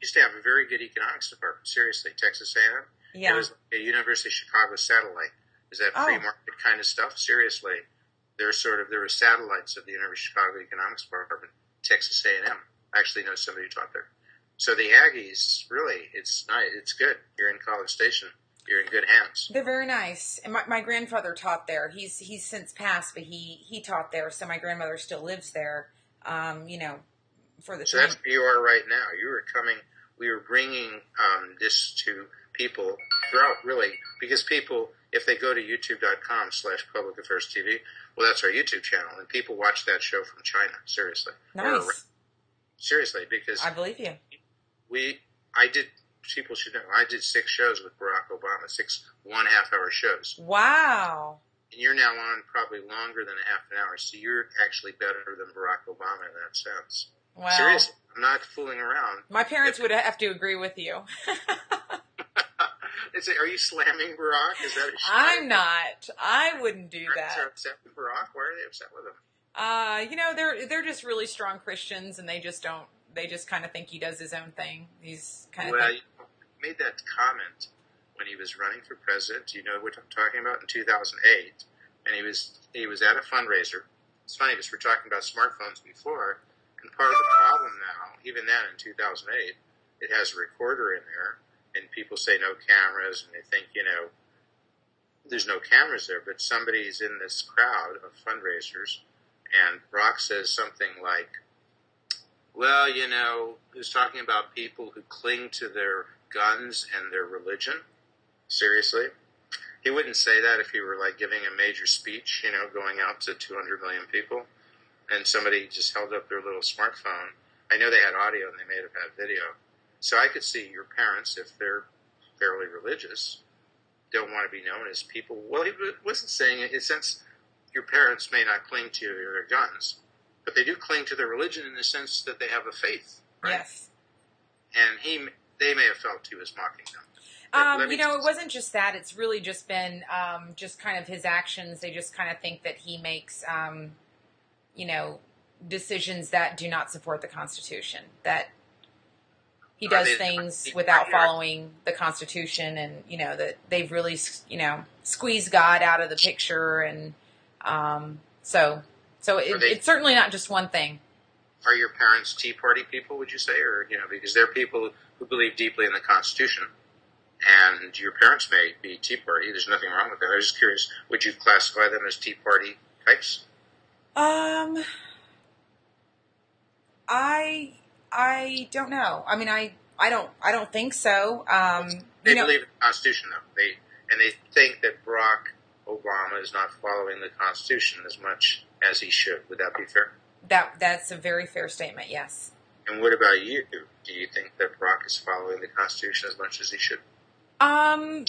Used to have a very good economics department. Seriously, Texas A&M. Yeah. It was a University of Chicago satellite. Is that free Oh. market kind of stuff? Seriously, they're sort of there were satellites of the University of Chicago Economics Department, Texas A and M. I actually know somebody who taught there. So the Aggies, really, it's nice. It's good. You're in College Station. You're in good hands. they're very nice. And my, my grandfather taught there. He's he's since passed, but he he taught there. So my grandmother still lives there. Um, you know, for the So time. that's where you are right now. You were coming. We were bringing um, this to people throughout, really, because people, if they go to youtube.com slash public affairs TV, well, that's our YouTube channel, and people watch that show from China. Seriously, Nice. seriously, because I believe you. We I did people should know. I did six shows with Barack Obama, six one half hour shows. Wow. And you're now on probably longer than a half an hour, so you're actually better than Barack Obama in that sense. Wow. Seriously, I'm not fooling around. My parents would have to agree with you. Is it, are you slamming Barack? Is that? I'm not. I wouldn't do Parents that. are upset with Barack. Why are they upset with him? Uh, you know, they're they're just really strong Christians, and they just don't. They just kind of think he does his own thing. He's kind of Well, made that comment when he was running for president. You know what I'm talking about in 2008, and he was he was at a fundraiser. It's funny because we're talking about smartphones before, and part of the problem now, even then in 2008, it has a recorder in there, and people say no cameras, and they think you know there's no cameras there, but somebody's in this crowd of fundraisers, and Barack says something like. Well, you know, he talking about people who cling to their guns and their religion. Seriously. He wouldn't say that if he were like giving a major speech, you know, going out to 200 million people and somebody just held up their little smartphone. I know they had audio and they may have had video. So I could see your parents, if they're fairly religious, don't want to be known as people. Well, he wasn't saying it sense your parents may not cling to their guns, but they do cling to their religion in the sense that they have a faith. Right? yes. And he, they may have felt he was mocking them. Um, you know, it wasn't just that. It's really just been um, just kind of his actions. They just kind of think that he makes, um, you know, decisions that do not support the Constitution. That he does they- things without following the Constitution, and you know that they've really, you know, squeezed God out of the picture, and um, so so it, they- it's certainly not just one thing. Are your parents Tea Party people? Would you say, or you know, because they're people who believe deeply in the Constitution, and your parents may be Tea Party. There's nothing wrong with that. I was just curious. Would you classify them as Tea Party types? Um, I I don't know. I mean, I I don't I don't think so. Um, They you know, believe in the Constitution, though. They and they think that Barack Obama is not following the Constitution as much as he should. Would that be fair? that that's a very fair statement. Yes. And what about you? Do you think that Barack is following the Constitution as much as he should? Um.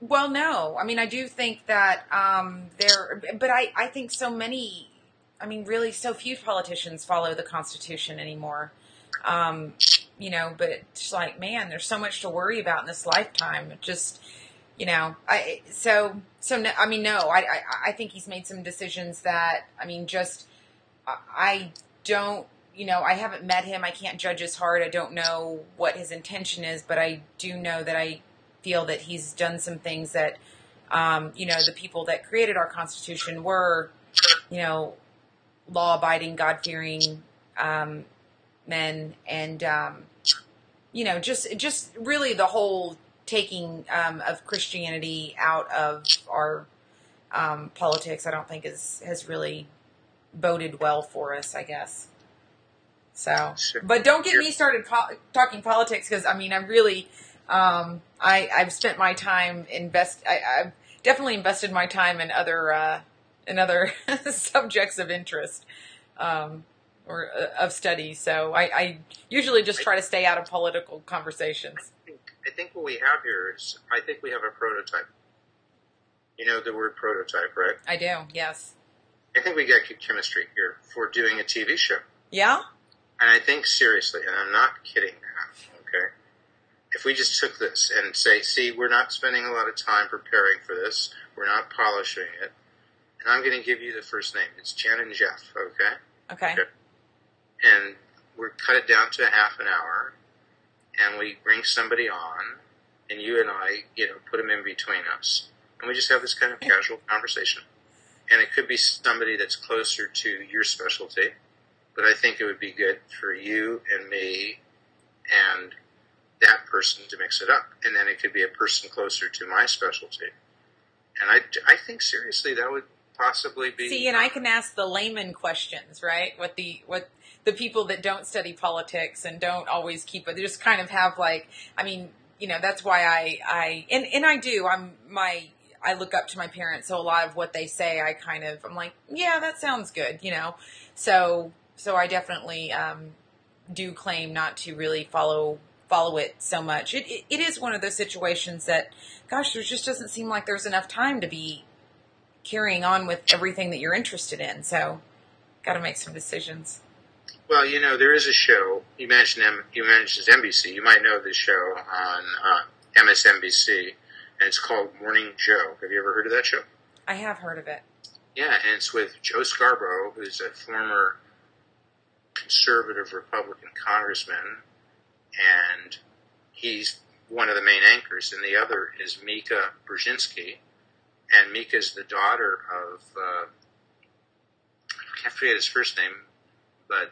Well, no. I mean, I do think that um, there, but I I think so many. I mean, really, so few politicians follow the Constitution anymore. Um, you know, but it's like, man, there's so much to worry about in this lifetime. It just, you know, I so so. No, I mean, no, I, I I think he's made some decisions that I mean, just I- don't. You know, I haven't met him. I can't judge his heart. I don't know what his intention is, but I do know that I feel that he's done some things that, um, you know, the people that created our Constitution were, you know, law-abiding, God-fearing um, men, and um, you know, just just really the whole taking um, of Christianity out of our um, politics. I don't think is has really boded well for us. I guess. So, Sure. but don't get me started po- talking politics because I mean I'm really um, I I've spent my time invest I, I've definitely invested my time in other uh, in other subjects of interest um, or uh, of study. So I, I usually just try to stay out of political conversations. I think, what we have here is, I think we have a prototype. You know the word prototype, right? I do. Yes. I think we got chemistry here for doing a TV show. Yeah. And I think seriously, and I'm not kidding now, okay? If we just took this and say, see, we're not spending a lot of time preparing for this, we're not polishing it, and I'm going to give you the first name. It's Jen and Jeff, okay? Okay. Okay. And we're cut it down to a half an hour, and we bring somebody on, and you and I, you know, put them in between us, and we just have this kind of casual conversation. And it could be somebody that's closer to your specialty, but I think it would be good for you and me and that person to mix it up. And then it could be a person closer to my specialty. And I, I think seriously that would possibly be. See, and I can ask the layman questions, right? What the what the people that don't study politics and don't always keep it, they just kind of have like, I mean, you know, that's why I I and and I do. I'm my I look up to my parents, so a lot of what they say, I kind of I'm like, yeah, that sounds good, you know. So so I definitely um, do claim not to really follow follow it so much. It, it it is one of those situations that, gosh, there just doesn't seem like there's enough time to be carrying on with everything that you're interested in. So, got to make some decisions. Well, you know, there is a show. You mentioned M- you mentioned NBC. You might know this show on uh, MSNBC, and it's called Morning Joe. Have you ever heard of that show? I have heard of it. Yeah, and it's with Joe Scarborough, who's a former conservative Republican congressman, and he's one of the main anchors, and the other is Mika Brzezinski, and Mika's the daughter of uh, I can't forget his first name, but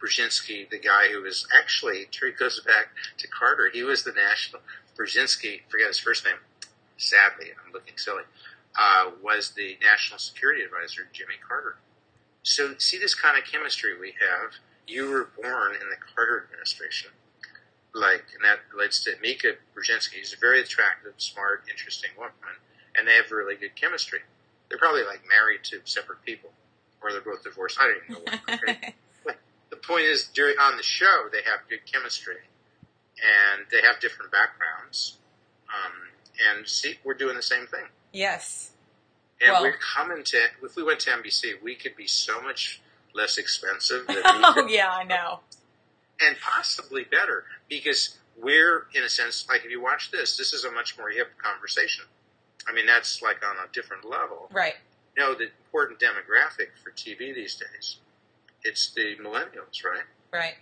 Brzezinski, the guy who was actually Terry goes back to Carter. He was the national Brzezinski. Forget his first name. Sadly, I'm looking silly. Uh, was the national security advisor Jimmy Carter. So see this kind of chemistry we have. You were born in the Carter administration, like, and that relates to Mika Brzezinski. She's a very attractive, smart, interesting woman, and they have really good chemistry. They're probably like married to separate people, or they're both divorced. I don't even know. What, okay? point is, during on the show, they have good chemistry, and they have different backgrounds. Um, and see, we're doing the same thing. Yes. And Well- we're coming to. If we went to NBC, we could be so much less expensive than oh yeah, I know. and possibly better because we're in a sense like if you watch this, this is a much more hip conversation. I mean, that's like on a different level. Right. You know, the important demographic for TV these days, it's the millennials, right? Right.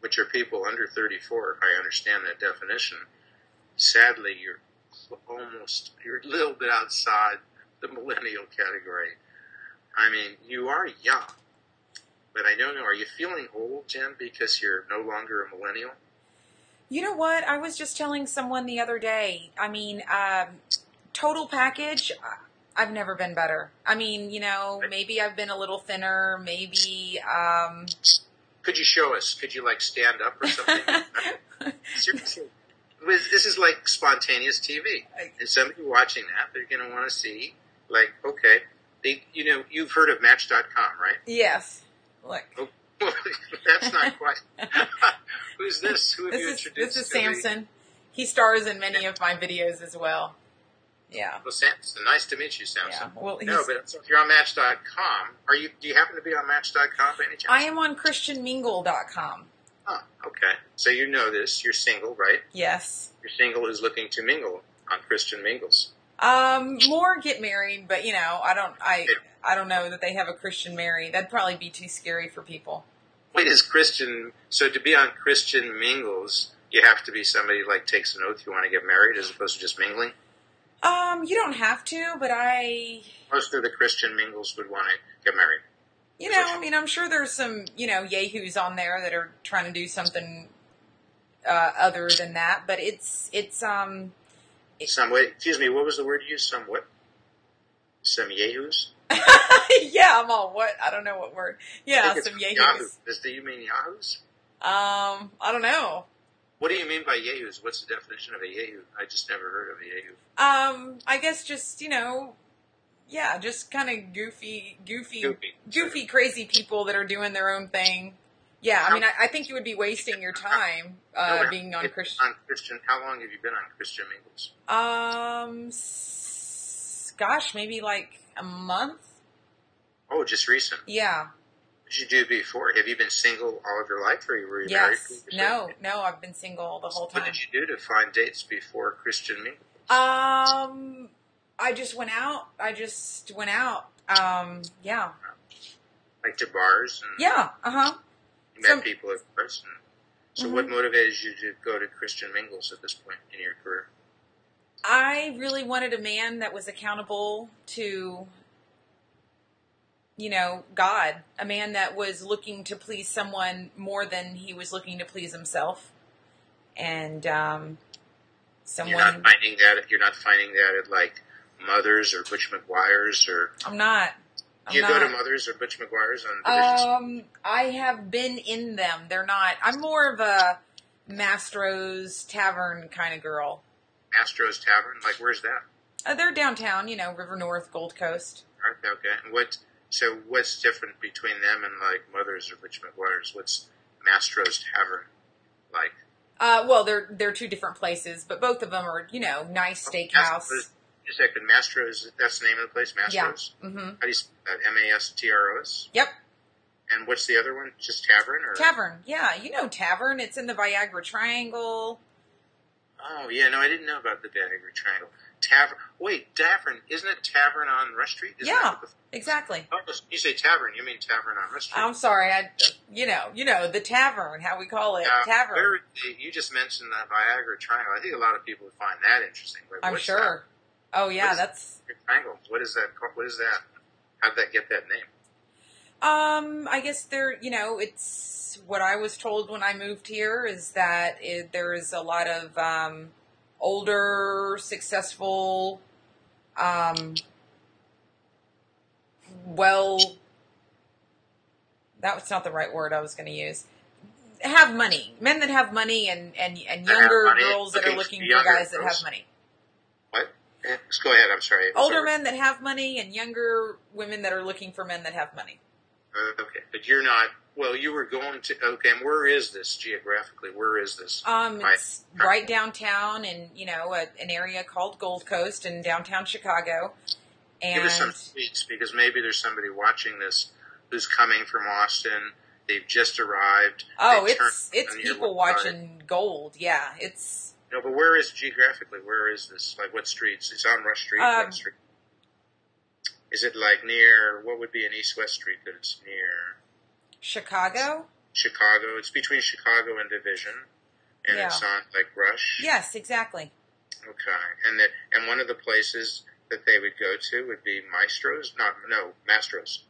which are people under 34. I understand that definition. Sadly, you're almost, you're a little bit outside the millennial category. I mean, you are young, but I don't know, are you feeling old, Jim, because you're no longer a millennial? You know what? I was just telling someone the other day. I mean, um, total package. I've never been better. I mean, you know, maybe I've been a little thinner. Maybe. Um, Could you show us? Could you like stand up or something? Seriously. This is like spontaneous TV. And somebody watching that, they're going to want to see, like, okay, they, you know, you've heard of Match.com, right? yes. Look. Oh, that's not quite. Who's this? Who have This you is introduced? this is? Samson. He stars in many of my videos as well. Yeah. Well, Samson, nice to meet you, Samson. Yeah. Well, No, but if you're on Match.com, are you? Do you happen to be on Match.com by any chance? I am on ChristianMingle.com. Oh, okay. So you know this. You're single, right? Yes. You're single who's looking to mingle on Christian Mingles. Um, more get married, but you know, I don't, I, I don't know that they have a Christian marry. That'd probably be too scary for people. Wait, is Christian? So to be on Christian Mingles, you have to be somebody like takes an oath you want to get married, as opposed to just mingling. Um, you don't have to, but I, Most of the Christian Mingles would want to get married. you know, I mean, I'm sure there's some, you know, yahoos on there that are trying to do something uh, other than that, but it's, it's, um, Some way. Excuse me. What was the word you used? Some what? Some yahoos. yeah, I'm all what? I don't know what word. Yeah, some Yahoo. yahoos. Does do you mean yahoos? Um, I don't know. What do you mean by yahoos? What's the definition of a yahoo? I just never heard of a yahoo. Um, I guess just you know, yeah, just kind of goofy, goofy, Goofy. goofy, crazy people that are doing their own thing. Yeah, I mean, I, I think you would be wasting your time uh, No, being on Christian. On Christian. How long have you been on Christian Mingles? Um, s- gosh, maybe like a month. Oh, just recent. Yeah. What did you do before? Have you been single all of your life, or were you married? Yes. previously? No. No. I've been single the whole time. What did you do to find dates before Christian Mingles? Um, I just went out. I just went out. Um, yeah. Like to bars and Yeah. Uh huh. you met Some- people at bars. And, so, Mhm. what motivated you to go to Christian Mingles at this point in your career? I really wanted a man that was accountable to, you know, God. A man that was looking to please someone more than he was looking to please himself. And um, You're not finding that. You're not finding that at like Mothers or Butch McGuire's or I'm not. I'm you not. go to Mothers or Butch McGuire's on Um, I have been in them. They're not. I'm more of a Mastro's Tavern kind of girl. Mastro's Tavern. Like, where's that? Uh, they're downtown, you know, River North, Gold Coast. Okay. And what? So, what's different between them and like Mothers or Butch McGuire's? What's Mastro's Tavern like? Uh, well, they're they're two different places, but both of them are you know nice steakhouse. Is, is that good? Mastro's. That's the name of the place. Mastro's. Yeah. Mm-hmm. How do you spell that? M A S T R O S. Yep. And what's the other one? Just Tavern or Tavern? Yeah, you know Tavern. It's in the Viagra Triangle. Oh yeah, no, I didn't know about the Viagra Triangle. Tavern. Wait, Tavern. Isn't it Tavern on Rush Street? Isn't yeah, exactly. Oh, you say Tavern, you mean Tavern on Rush Street? I'm sorry, I, you know, you know the Tavern, how we call it, uh, Tavern. Where, you just mentioned the Viagra Triangle. I think a lot of people would find that interesting. But I'm sure. That? Oh yeah, that's triangle. What is that? What is that? How did that get that name? Um, I guess there, you know, it's what I was told when I moved here is that it, there is a lot of um, older, successful, um, well, that was not the right word I was going to use. Have money, men that have money, and and, and younger girls that are looking for guys that have money. What? Let's go ahead. I'm sorry. Older sorry. men that have money, and younger women that are looking for men that have money. Uh, okay, but you're not. Well, you were going to. Okay, and where is this geographically? Where is this? Um, it's I, right downtown in you know a, an area called Gold Coast in downtown Chicago. And give us some tweets because maybe there's somebody watching this who's coming from Austin. They've just arrived. Oh, it's it's people watching Gold. Yeah, it's. No, but where is geographically? Where is this? Like what streets? It's on Rush Street. Um, Street. Is it like near what would be an east-west street that it's near? Chicago. Chicago. It's between Chicago and Division, and Yeah. it's on like Rush. Yes, exactly. Okay, and that and one of the places that they would go to would be Maestro's. Not no Mastro's.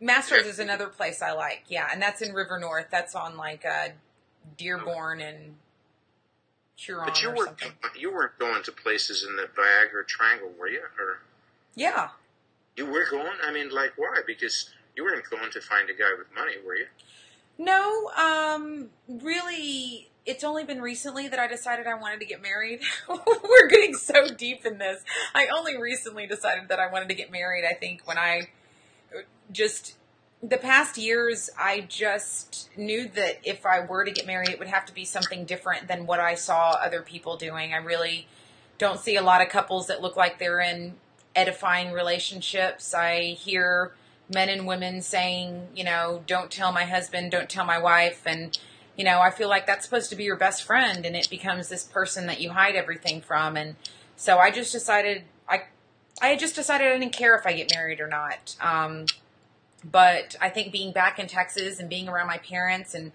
Masters Yeah. is another place I like. Yeah, and that's in River North. That's on like uh, Dearborn and Huron But you weren't you weren't going to places in the Viagra Triangle, were you? Or Yeah. you were going? I mean, like why? Because you weren't going to find a guy with money, were you? No, um, really, it's only been recently that I decided I wanted to get married. We're getting so deep in this. I only recently decided that I wanted to get married. I think when I just the past years, I just knew that if I were to get married, it would have to be something different than what I saw other people doing. I really don't see a lot of couples that look like they're in edifying relationships. I hear men and women saying, you know, don't tell my husband, don't tell my wife. And, you know, I feel like that's supposed to be your best friend and it becomes this person that you hide everything from. And so I just decided, I, I just decided I didn't care if I get married or not. Um, but I think being back in Texas and being around my parents and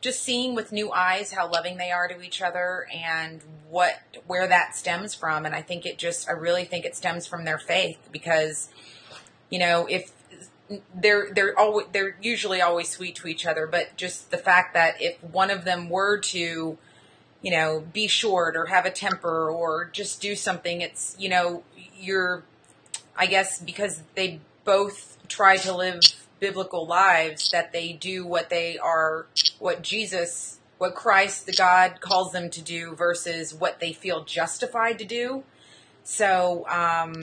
just seeing with new eyes how loving they are to each other and what where that stems from and I think it just I really think it stems from their faith because you know if they're they're always they're usually always sweet to each other but just the fact that if one of them were to you know be short or have a temper or just do something it's you know you're I guess because they both try to live biblical lives that they do what they are what Jesus what Christ the God calls them to do versus what they feel justified to do. So um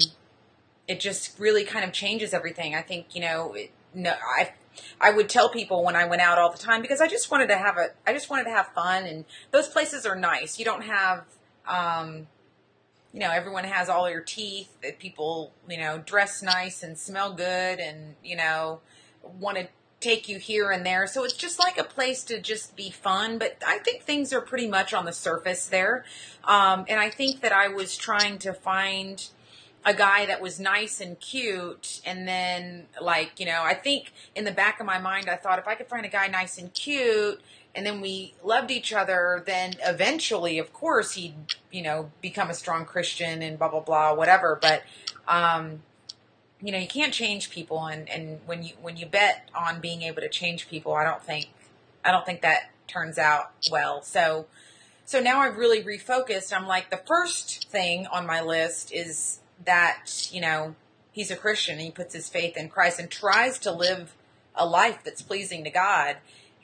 it just really kind of changes everything I think you know it, no I I would tell people when I went out all the time because I just wanted to have a I just wanted to have fun and those places are nice you don't have um you know, everyone has all their teeth. That people, you know, dress nice and smell good, and you know, want to take you here and there. So it's just like a place to just be fun. But I think things are pretty much on the surface there, um, and I think that I was trying to find a guy that was nice and cute, and then like you know, I think in the back of my mind, I thought if I could find a guy nice and cute and then we loved each other, then eventually, of course, he'd, you know, become a strong Christian and blah, blah, blah, whatever. But, um, you know, you can't change people. And, and when you, when you bet on being able to change people, I don't think, I don't think that turns out well. So, so now I've really refocused. I'm like, the first thing on my list is that, you know, he's a Christian and he puts his faith in Christ and tries to live a life that's pleasing to God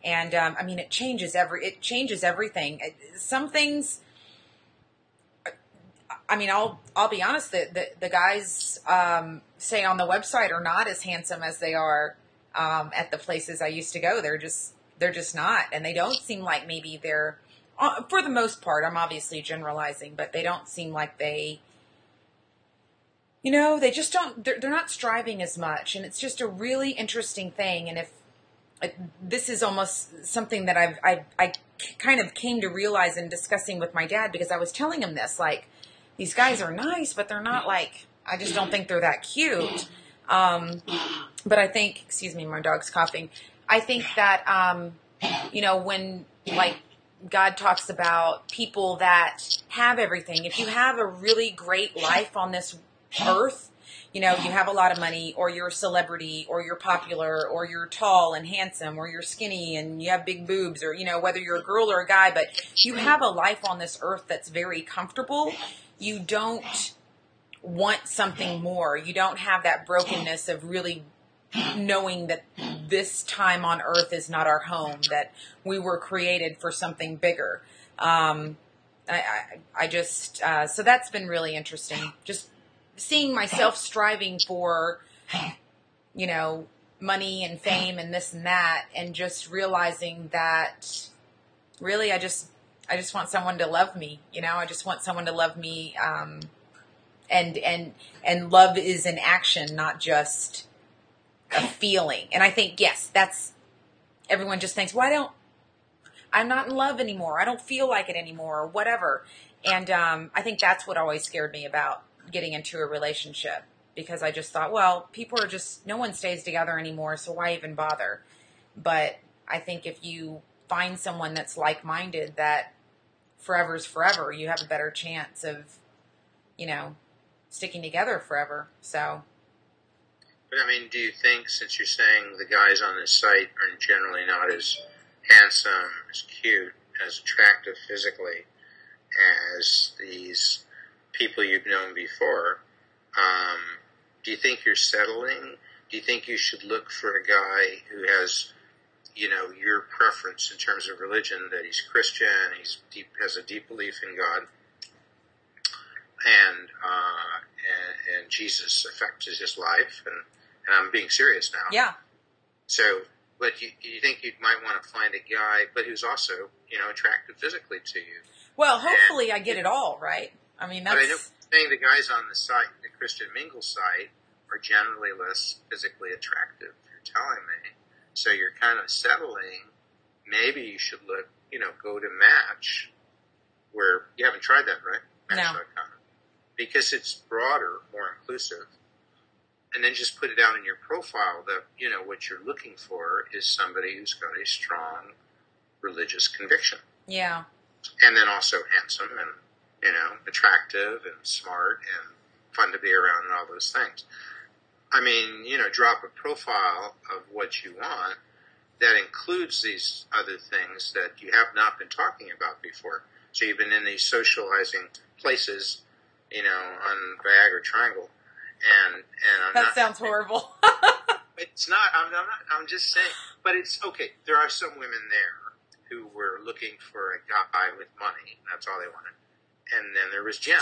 and um, I mean it changes every it changes everything. Some things, I mean, I'll I'll be honest. The the, the guys um, say on the website are not as handsome as they are um, at the places I used to go. They're just they're just not, and they don't seem like maybe they're uh, for the most part, I'm obviously generalizing, but they don't seem like they, you know, they just don't, they're, they're not striving as much. And it's just a really interesting thing. And if uh, this is almost something that I've, I, I kind of came to realize in discussing with my dad because I was telling him this, like, these guys are nice, but they're not like, I just don't think they're that cute. Um, but I think, excuse me, my dog's coughing. I think that, um, you know, when like God talks about people that have everything, if you have a really great life on this earth, you know, you have a lot of money, or you're a celebrity, or you're popular, or you're tall and handsome, or you're skinny and you have big boobs, or, you know, whether you're a girl or a guy, but you have a life on this earth that's very comfortable. You don't want something more. You don't have that brokenness of really knowing that this time on earth is not our home, that we were created for something bigger. Um, I, I, I, just, uh, so that's been really interesting. Just seeing myself striving for, you know, money and fame and this and that, and just realizing that really I just, I just want someone to love me, you know, I just want someone to love me, um, and, and, and love is an action, not just, a feeling. And I think, yes, that's, everyone just thinks, why don't, I'm not in love anymore. I don't feel like it anymore or whatever. And um, I think that's what always scared me about getting into a relationship because I just thought, well, people are just, no one stays together anymore, so why even bother? But I think if you find someone that's like minded, that forever's forever, you have a better chance of, you know, sticking together forever. So but I mean, do you think, since you're saying the guys on this site are generally not as handsome, as cute, as attractive physically as these people you've known before, um, do you think you're settling? Do you think you should look for a guy who has, you know, your preference in terms of religion, that he's Christian, he's deep, has a deep belief in God, and, uh, and, and Jesus affects his life, and and I'm being serious now. Yeah. So, but you, you think you might want to find a guy, but who's also, you know, attractive physically to you. Well, hopefully and, I get it all, right? I mean, that's. But I know saying the guys on the site, the Christian Mingle site, are generally less physically attractive, you're telling me. So you're kind of settling. Maybe you should look, you know, go to Match, where you haven't tried that, right? Match.com. No. Because it's broader, more inclusive and then just put it down in your profile that you know what you're looking for is somebody who's got a strong religious conviction. Yeah. And then also handsome and you know attractive and smart and fun to be around and all those things. I mean, you know, drop a profile of what you want that includes these other things that you have not been talking about before. So you've been in these socializing places, you know, on Viagra Triangle and and I'm that not, sounds horrible. it's not. I'm, I'm not. I'm just saying. But it's okay. There are some women there who were looking for a guy with money. That's all they wanted. And then there was Jim.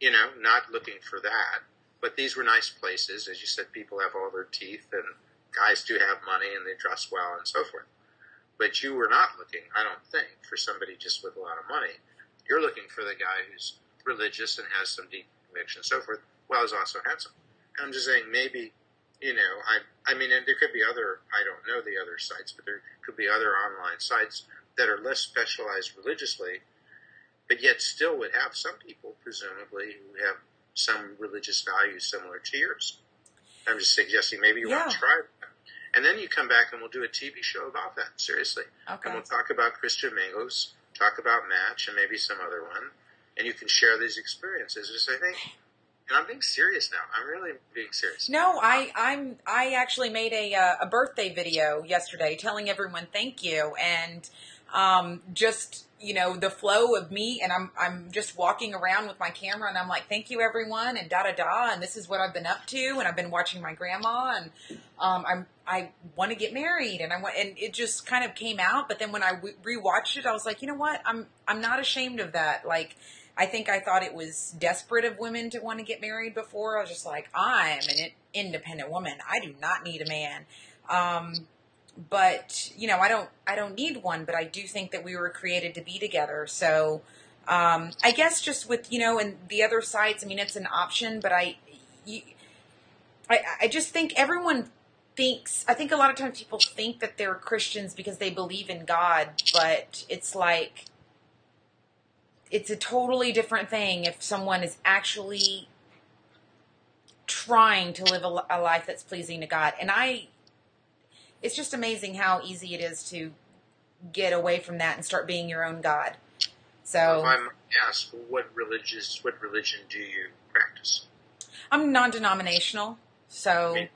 You know, not looking for that. But these were nice places, as you said. People have all their teeth, and guys do have money, and they dress well, and so forth. But you were not looking, I don't think, for somebody just with a lot of money. You're looking for the guy who's religious and has some deep conviction, and so forth well as also handsome. And I'm just saying maybe, you know, I I mean, and there could be other I don't know the other sites, but there could be other online sites that are less specialized religiously, but yet still would have some people presumably who have some religious values similar to yours. I'm just suggesting maybe you yeah. want to try that. And then you come back and we'll do a TV show about that, seriously. Okay. And we'll talk about Christian Mingles, talk about Match, and maybe some other one. And you can share these experiences. Just I think and I'm being serious now. I'm really being serious. No, I I'm I actually made a uh, a birthday video yesterday telling everyone thank you and um, just you know the flow of me and I'm I'm just walking around with my camera and I'm like thank you everyone and da da da and this is what I've been up to and I've been watching my grandma and um, I'm I want to get married and I want and it just kind of came out but then when I rewatched it I was like you know what I'm I'm not ashamed of that like I think I thought it was desperate of women to want to get married before. I was just like, I'm an independent woman. I do not need a man. Um, but you know, I don't I don't need one, but I do think that we were created to be together. So um, I guess just with you know, and the other sides. I mean, it's an option, but I, you, I, I just think everyone thinks. I think a lot of times people think that they're Christians because they believe in God, but it's like it's a totally different thing if someone is actually trying to live a, a life that's pleasing to God. And I it's just amazing how easy it is to get away from that and start being your own God. So I'm asked, what religious, what religion do you practice? I'm non-denominational, so I mean,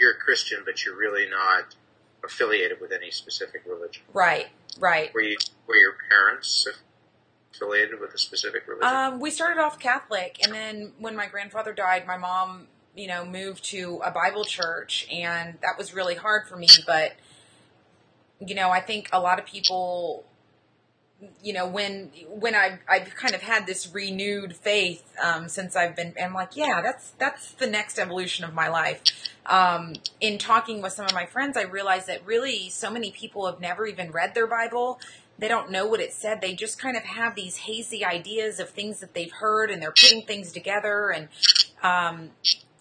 you're a Christian, but you're really not affiliated with any specific religion. right, right. Were you, were your parents affiliated with a specific religion? Um, we started off Catholic, and then when my grandfather died, my mom, you know, moved to a Bible church, and that was really hard for me. But you know, I think a lot of people, you know, when when I I've kind of had this renewed faith um, since I've been, I'm like, yeah, that's that's the next evolution of my life. Um, in talking with some of my friends, I realized that really so many people have never even read their Bible. They don't know what it said. They just kind of have these hazy ideas of things that they've heard, and they're putting things together. And um,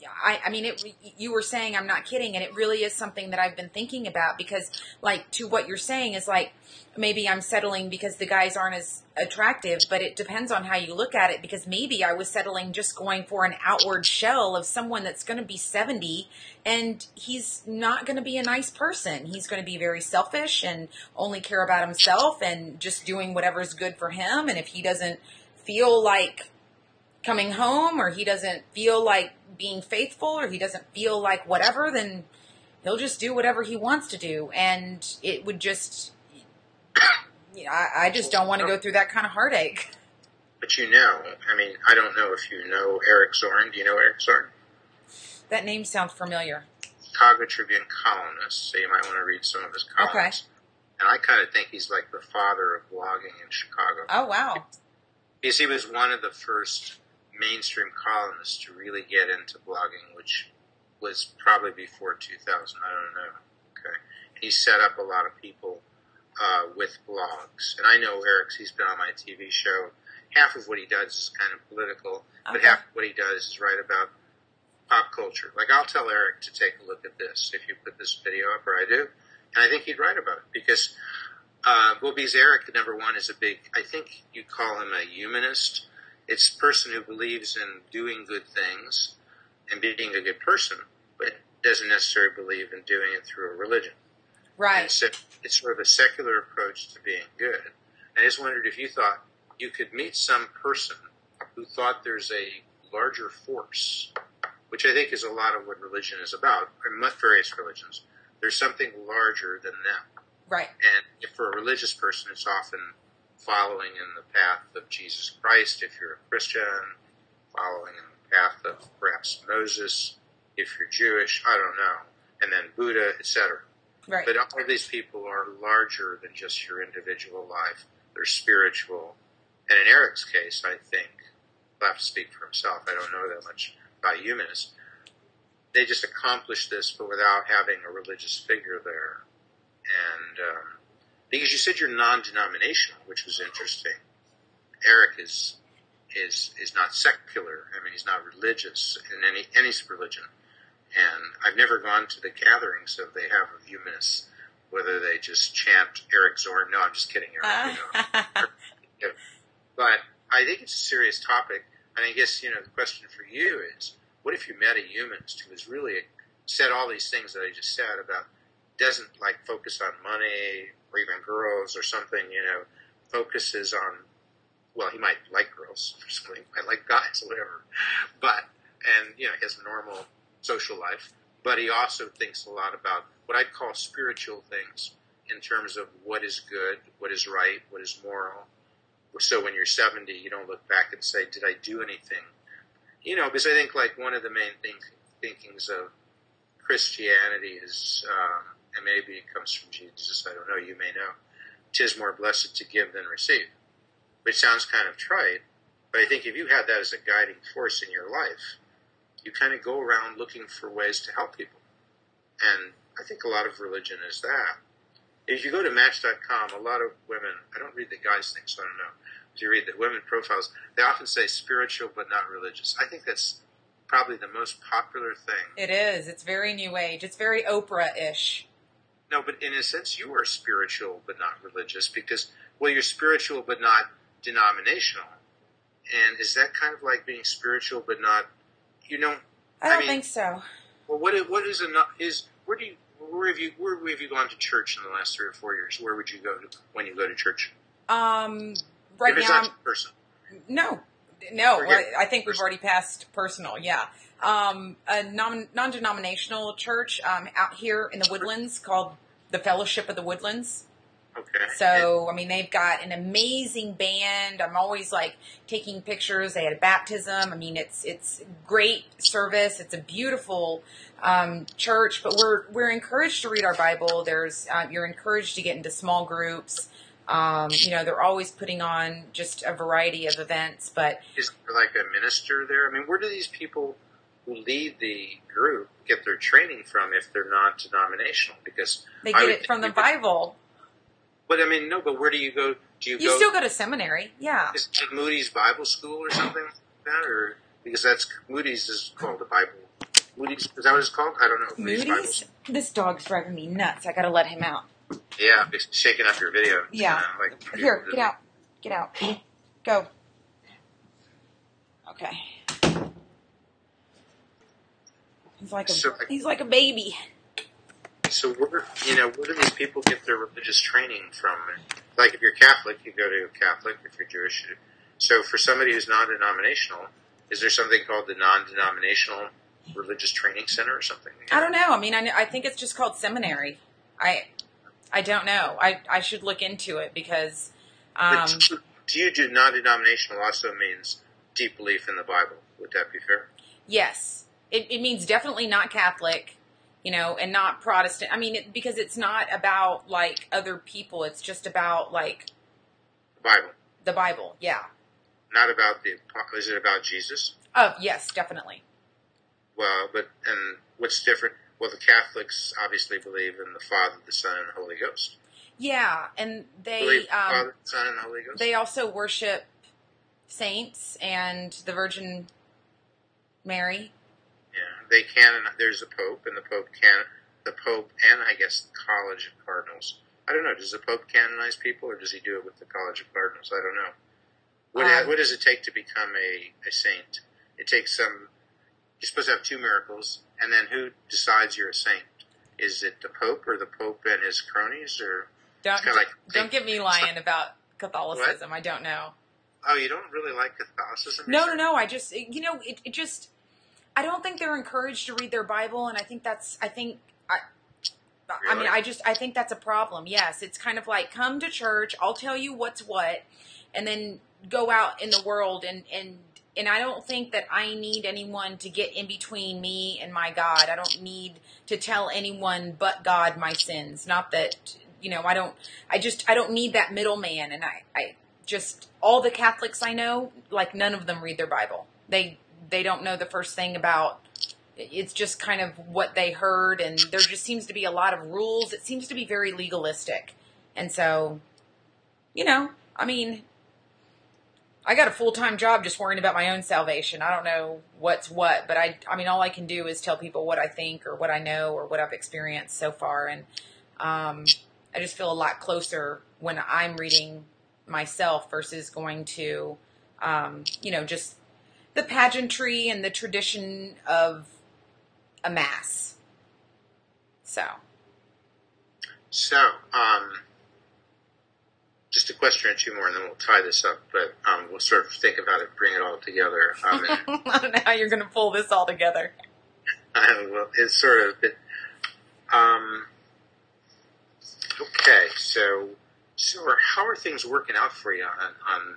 I, I mean, it. You were saying I'm not kidding, and it really is something that I've been thinking about because, like, to what you're saying is like maybe I'm settling because the guys aren't as attractive, but it depends on how you look at it. Because maybe I was settling just going for an outward shell of someone that's going to be 70 and he's not going to be a nice person. He's going to be very selfish and only care about himself and just doing whatever's good for him. And if he doesn't feel like coming home or he doesn't feel like being faithful or he doesn't feel like whatever, then he'll just do whatever he wants to do. And it would just, you know, I, I just don't want to go through that kind of heartache. but you know, I mean, I don't know if you know Eric Zorn. Do you know Eric Zorn? That name sounds familiar. Chicago Tribune columnist, so you might want to read some of his columns. Okay. And I kind of think he's like the father of blogging in Chicago. Oh, wow. Because he was one of the first mainstream columnists to really get into blogging, which was probably before 2000. I don't know. Okay. He set up a lot of people uh, with blogs. And I know Eric's, he's been on my TV show. Half of what he does is kind of political, but half of what he does is write about pop culture. Like I'll tell Eric to take a look at this if you put this video up, or I do, and I think he'd write about it because uh, well, because Eric, number one, is a big. I think you call him a humanist. It's a person who believes in doing good things and being a good person, but doesn't necessarily believe in doing it through a religion. Right. so it's sort of a secular approach to being good. I just wondered if you thought you could meet some person who thought there's a larger force, which I think is a lot of what religion is about, or various religions. There's something larger than them. Right. And if for a religious person, it's often following in the path of Jesus Christ. If you're a Christian, following in the path of perhaps Moses. If you're Jewish, I don't know. And then Buddha, etc. Right. But all of these people are larger than just your individual life. They're spiritual. And in Eric's case, I think, he'll have to speak for himself. I don't know that much about humanists. They just accomplished this, but without having a religious figure there. And um, because you said you're non-denominational, which was interesting. Eric is is is not secular. I mean, he's not religious in any any religion. And I've never gone to the gatherings that they have of humanists, whether they just chant Eric Zorn. No, I'm just kidding, Eric. you know. But I think it's a serious topic, and I guess you know the question for you is: What if you met a humanist who was really said all these things that I just said about doesn't like focus on money or even girls or something? You know, focuses on well, he might like girls or something, might like guys, whatever, but and you know a normal social life, but he also thinks a lot about what I'd call spiritual things in terms of what is good, what is right, what is moral. So when you're 70, you don't look back and say, "Did I do anything?" You know, because I think like one of the main think, thinkings of Christianity is, um, and maybe it comes from Jesus. I don't know. You may know. Tis more blessed to give than receive, which sounds kind of trite, but I think if you had that as a guiding force in your life, you kind of go around looking for ways to help people. And I think a lot of religion is that. If you go to Match.com, a lot of women, I don't read the guys' things, so I don't know. If you read the women profiles, they often say spiritual but not religious. I think that's probably the most popular thing. It is. It's very new age. It's very Oprah ish. No, but in a sense, you are spiritual but not religious because, well, you're spiritual but not denominational. And is that kind of like being spiritual but not, you know? I don't I mean, think so. Well, what what is enough? Is where do you where have you where have you gone to church in the last three or four years? Where would you go to when you go to church? Um, right if now, person. No, no. I, I think we've already passed personal. Yeah. Um, a non denominational church um, out here in the Woodlands called the Fellowship of the Woodlands. Okay. So, I mean, they've got an amazing band. I'm always like taking pictures. They had a baptism. I mean, it's it's great service. It's a beautiful um, church. But we're we're encouraged to read our Bible. There's uh, you're encouraged to get into small groups. Um, you know, they're always putting on just a variety of events. But is there like a minister there? I mean, where do these people who lead the group get their training from if they're not denominational? Because they get it from the Bible. But I mean, no. But where do you go? Do you? You go, still go to seminary, yeah. Is it Moody's Bible School or something like that, or because that's Moody's is called the Bible. Moody's is that what it's called? I don't know. Moody's. Moody's? This dog's driving me nuts. I got to let him out. Yeah, it's shaking up your video. Yeah. Like here, get out, get out, go. Okay. He's like a so, he's like a baby. So where, you know, where do these people get their religious training from? Like if you're Catholic, you go to a Catholic. If you're Jewish, so for somebody who's non-denominational, is there something called the non-denominational religious training center or something? I don't know. I mean, I, I think it's just called seminary. I I don't know. I I should look into it because. Um, do you do non-denominational also means deep belief in the Bible? Would that be fair? Yes, it, it means definitely not Catholic you know, and not Protestant. I mean, it, because it's not about like other people. It's just about like the Bible. The Bible, yeah. Not about the. Is it about Jesus? Oh yes, definitely. Well, but and what's different? Well, the Catholics obviously believe in the Father, the Son, and the Holy Ghost. Yeah, and they believe um, Father, Son, and the Holy Ghost. They also worship saints and the Virgin Mary they can. There's a pope, and the pope can. The pope and I guess the College of Cardinals. I don't know. Does the pope canonize people, or does he do it with the College of Cardinals? I don't know. What, um, what does it take to become a, a saint? It takes some. You're supposed to have two miracles, and then who decides you're a saint? Is it the pope or the pope and his cronies, or don't like, don't get me lying about Catholicism. What? I don't know. Oh, you don't really like Catholicism? No, no, no. I just you know it, it just I don't think they're encouraged to read their Bible, and I think that's I think I. Really? I mean, I just I think that's a problem. Yes, it's kind of like come to church. I'll tell you what's what, and then go out in the world and and and I don't think that I need anyone to get in between me and my God. I don't need to tell anyone but God my sins. Not that you know I don't. I just I don't need that middleman. And I I just all the Catholics I know, like none of them read their Bible. They they don't know the first thing about it's just kind of what they heard and there just seems to be a lot of rules. It seems to be very legalistic. And so you know i mean i got a full-time job just worrying about my own salvation. I don't know what's what but i i mean all i can do is tell people what i think or what i know or what i've experienced so far. And um, i just feel a lot closer when i'm reading myself versus going to um, you know just the pageantry and the tradition of a mass. So. So, um, just a question or two more, and then we'll tie this up. But um, we'll sort of think about it, bring it all together. Um, I don't know how you're going to pull this all together. Uh, well, it's sort of. Um, okay, so so how are things working out for you on, on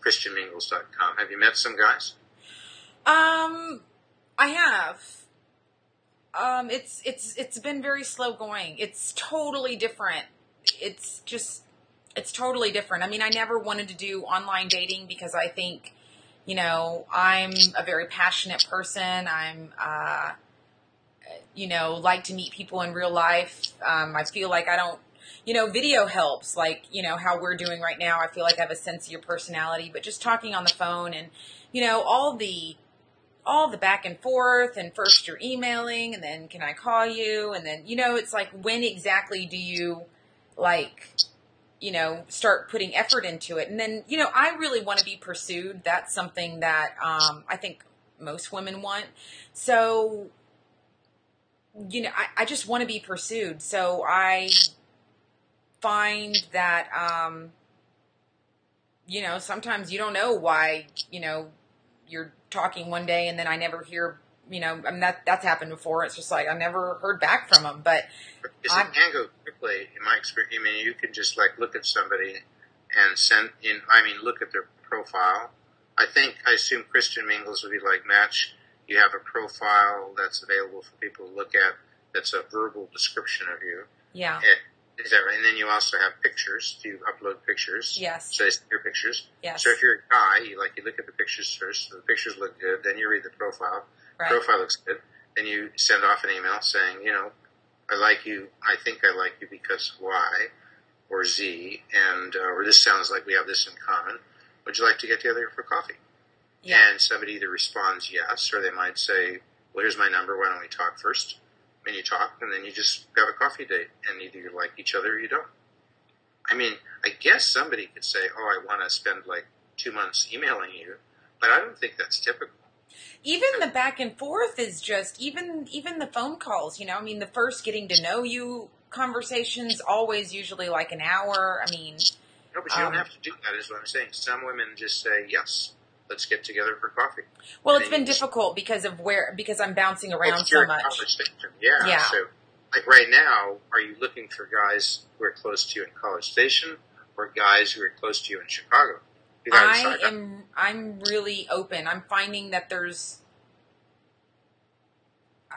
ChristianMingles.com? Have you met some guys? Um, I have. Um, it's it's it's been very slow going. It's totally different. It's just it's totally different. I mean, I never wanted to do online dating because I think, you know, I'm a very passionate person. I'm uh, you know, like to meet people in real life. Um, I feel like I don't, you know, video helps, like, you know, how we're doing right now. I feel like I have a sense of your personality, but just talking on the phone and, you know, all the, all the back and forth and first you're emailing and then can I call you? And then, you know, it's like when exactly do you like, you know, start putting effort into it? And then, you know, I really want to be pursued. That's something that, um, I think most women want. So, you know, I, I just want to be pursued. So I find that, um, you know, sometimes you don't know why, you know, you're talking one day and then I never hear, you know, I mean, that, that's happened before. It's just like, I never heard back from them, but it can go quickly in my experience. I mean, you can just like look at somebody and send in, I mean, look at their profile. I think, I assume Christian Mingles would be like match. You have a profile that's available for people to look at. That's a verbal description of you. Yeah. It, is that right? And then you also have pictures. Do you upload pictures? Yes. So it's your pictures. Yes. So if you're a guy, you like you look at the pictures first. So the pictures look good. Then you read the profile. Right. Profile looks good. Then you send off an email saying, you know, I like you. I think I like you because Y or Z, and uh, or this sounds like we have this in common. Would you like to get together for coffee? Yeah. And somebody either responds yes, or they might say, well, here's my number. Why don't we talk first? And you talk, and then you just have a coffee date, and either you like each other or you don't. I mean, I guess somebody could say, oh, I want to spend like two months emailing you, but I don't think that's typical. even the back and forth is just even even the phone calls you know i mean the first getting to know you conversations always usually like an hour i mean No, but you Um, don't have to do that, is what I'm saying. Some women just say, yes, let's get together for coffee. well it's been difficult because of where because i'm bouncing around it's so much. Yeah. Yeah. So, like right now, are you looking for guys who are close to you in College Station or guys who are close to you in Chicago? You i am i'm really open i'm finding that there's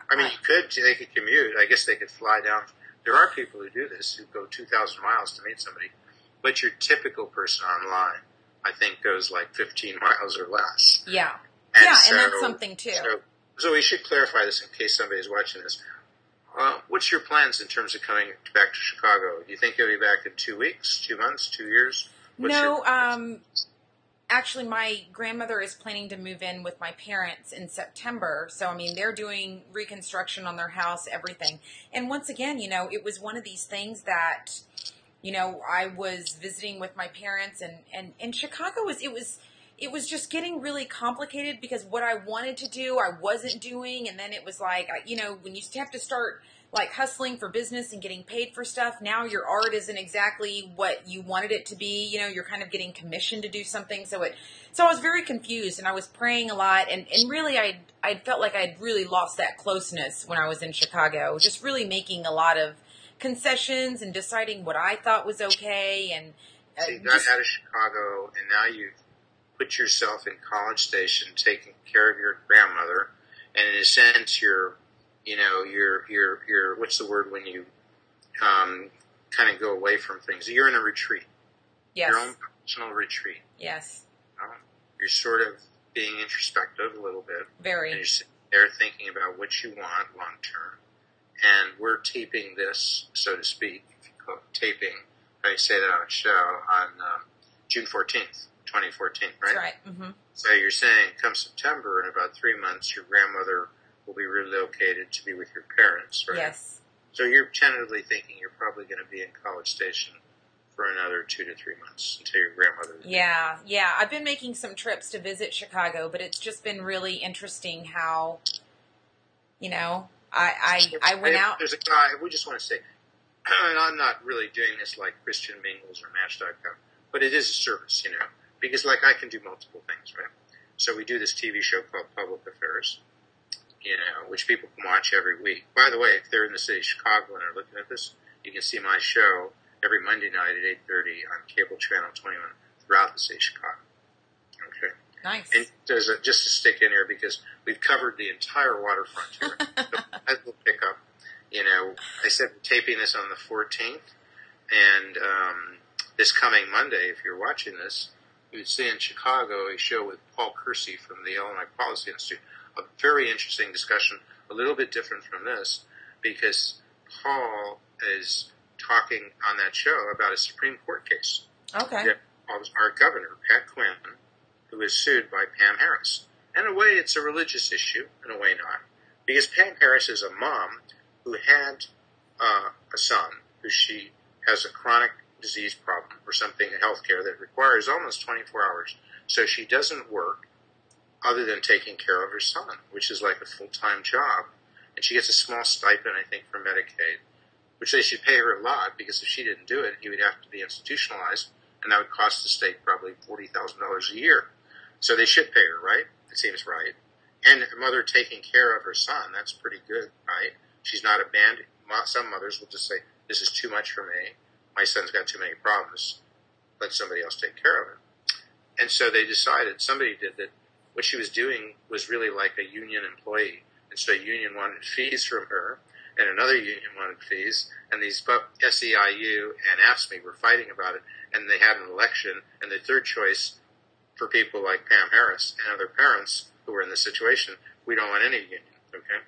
I mean, you could, they could commute. I guess they could fly down. There are people who do this who go 2,000 miles to meet somebody. But your typical person online, I think, goes like 15 miles or less. yeah And yeah so- and that's something too So, so we should clarify this in case somebody's watching this. Uh, what's your plans in terms of coming back to Chicago? Do you think you'll be back in two weeks, two months, two years? What's no um actually my grandmother is planning to move in with my parents in september so i mean they're doing reconstruction on their house everything and once again you know it was one of these things that you know i was visiting with my parents and and and chicago was it was it was just getting really complicated because what i wanted to do i wasn't doing. And then it was like you know when you have to start like hustling for business and getting paid for stuff now your art isn't exactly what you wanted it to be. You know you're kind of getting commissioned to do something. So it so i was very confused and i was praying a lot. And and really i i felt like i'd really lost that closeness when i was in chicago just really making a lot of concessions and deciding what i thought was okay and uh, So you got just- out of Chicago, and now you've put yourself in College Station, taking care of your grandmother, and in a sense, you're, you know, you're, you're, you're. What's the word when you um, kind of go away from things? You're in a retreat, yes your own personal retreat. yes? You're sort of being introspective a little bit, and very you're sitting there thinking about what you want long term. And we're taping this, so to speak, if you call it taping. I say that on a show on um, June 14th, 2014, right? that's right hmm So you're saying come September, in about three months, your grandmother will be relocated to be with your parents, right? yes So you're tentatively thinking you're probably going to be in College Station for another two to three months until your grandmother. Yeah, yeah. I've been making some trips to visit Chicago, but it's just been really interesting how, you know, I I, I went out. There's a guy. We just want to say, and I'm not really doing this like Christian Mingles or Match.com, but it is a service, you know, because like I can do multiple things, right? So we do this TV show called Public Affairs, you know, which people can watch every week. By the way, if they're in the city of Chicago and they're looking at this, you can see my show every Monday night at 8:30 on cable channel 21 throughout the city of Chicago. Okay. Nice. And there's a, just to stick in here because we've covered the entire waterfront here. so as we'll pick up, you know, I said we're taping this on the 14th, and um, this coming Monday, if you're watching this, you would see in Chicago a show with Paul Kersey from the Illinois Policy Institute. A very interesting discussion a little bit different from this because Paul is talking on that show about a Supreme Court case. Okay. That our governor, Pat Quinn, who was sued by Pam Harris. In a way, it's a religious issue, in a way, not. Because Pam Harris is a mom who had uh, a son who she has a chronic disease problem or something in healthcare that requires almost 24 hours. So she doesn't work other than taking care of her son, which is like a full time job. And she gets a small stipend, I think, from Medicaid, which they should pay her a lot because if she didn't do it, he would have to be institutionalized, and that would cost the state probably $40,000 a year. So they should pay her, right? It seems right. And a mother taking care of her son, that's pretty good, right? She's not abandoned. Some mothers will just say, This is too much for me. My son's got too many problems. Let somebody else take care of him. And so they decided, somebody did that what she was doing was really like a union employee. And so a union wanted fees from her, and another union wanted fees, and these SEIU and AFSCME were fighting about it, and they had an election, and the third choice for people like Pam Harris and other parents who were in this situation, we don't want any union, okay?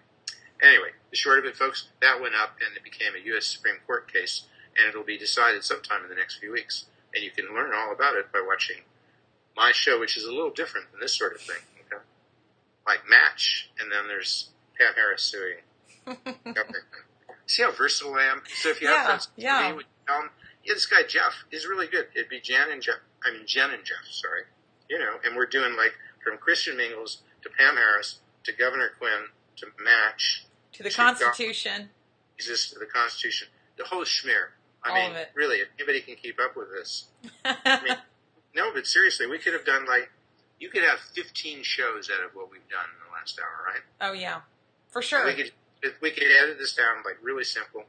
Anyway, the short of it, folks, that went up and it became a U.S. Supreme Court case, and it'll be decided sometime in the next few weeks. And you can learn all about it by watching my show, which is a little different than this sort of thing. Okay? Like Match, and then there's Pam Harris suing. See how versatile I am? So if you Yeah, have friends, yeah. me, um, yeah, this guy Jeff is really good. It'd be Jan and Jeff. I mean Jen and Jeff. Sorry, you know, and we're doing like from Christian Mingles to Pam Harris to Governor Quinn to Match. To the to Constitution. Jesus, the Constitution, the whole schmear. I All mean, of it. really, if anybody can keep up with this, mean, no, but seriously, we could have done like you could have 15 shows out of what we've done in the last hour, right? oh yeah, for sure. We could if we could edit this down like really simple,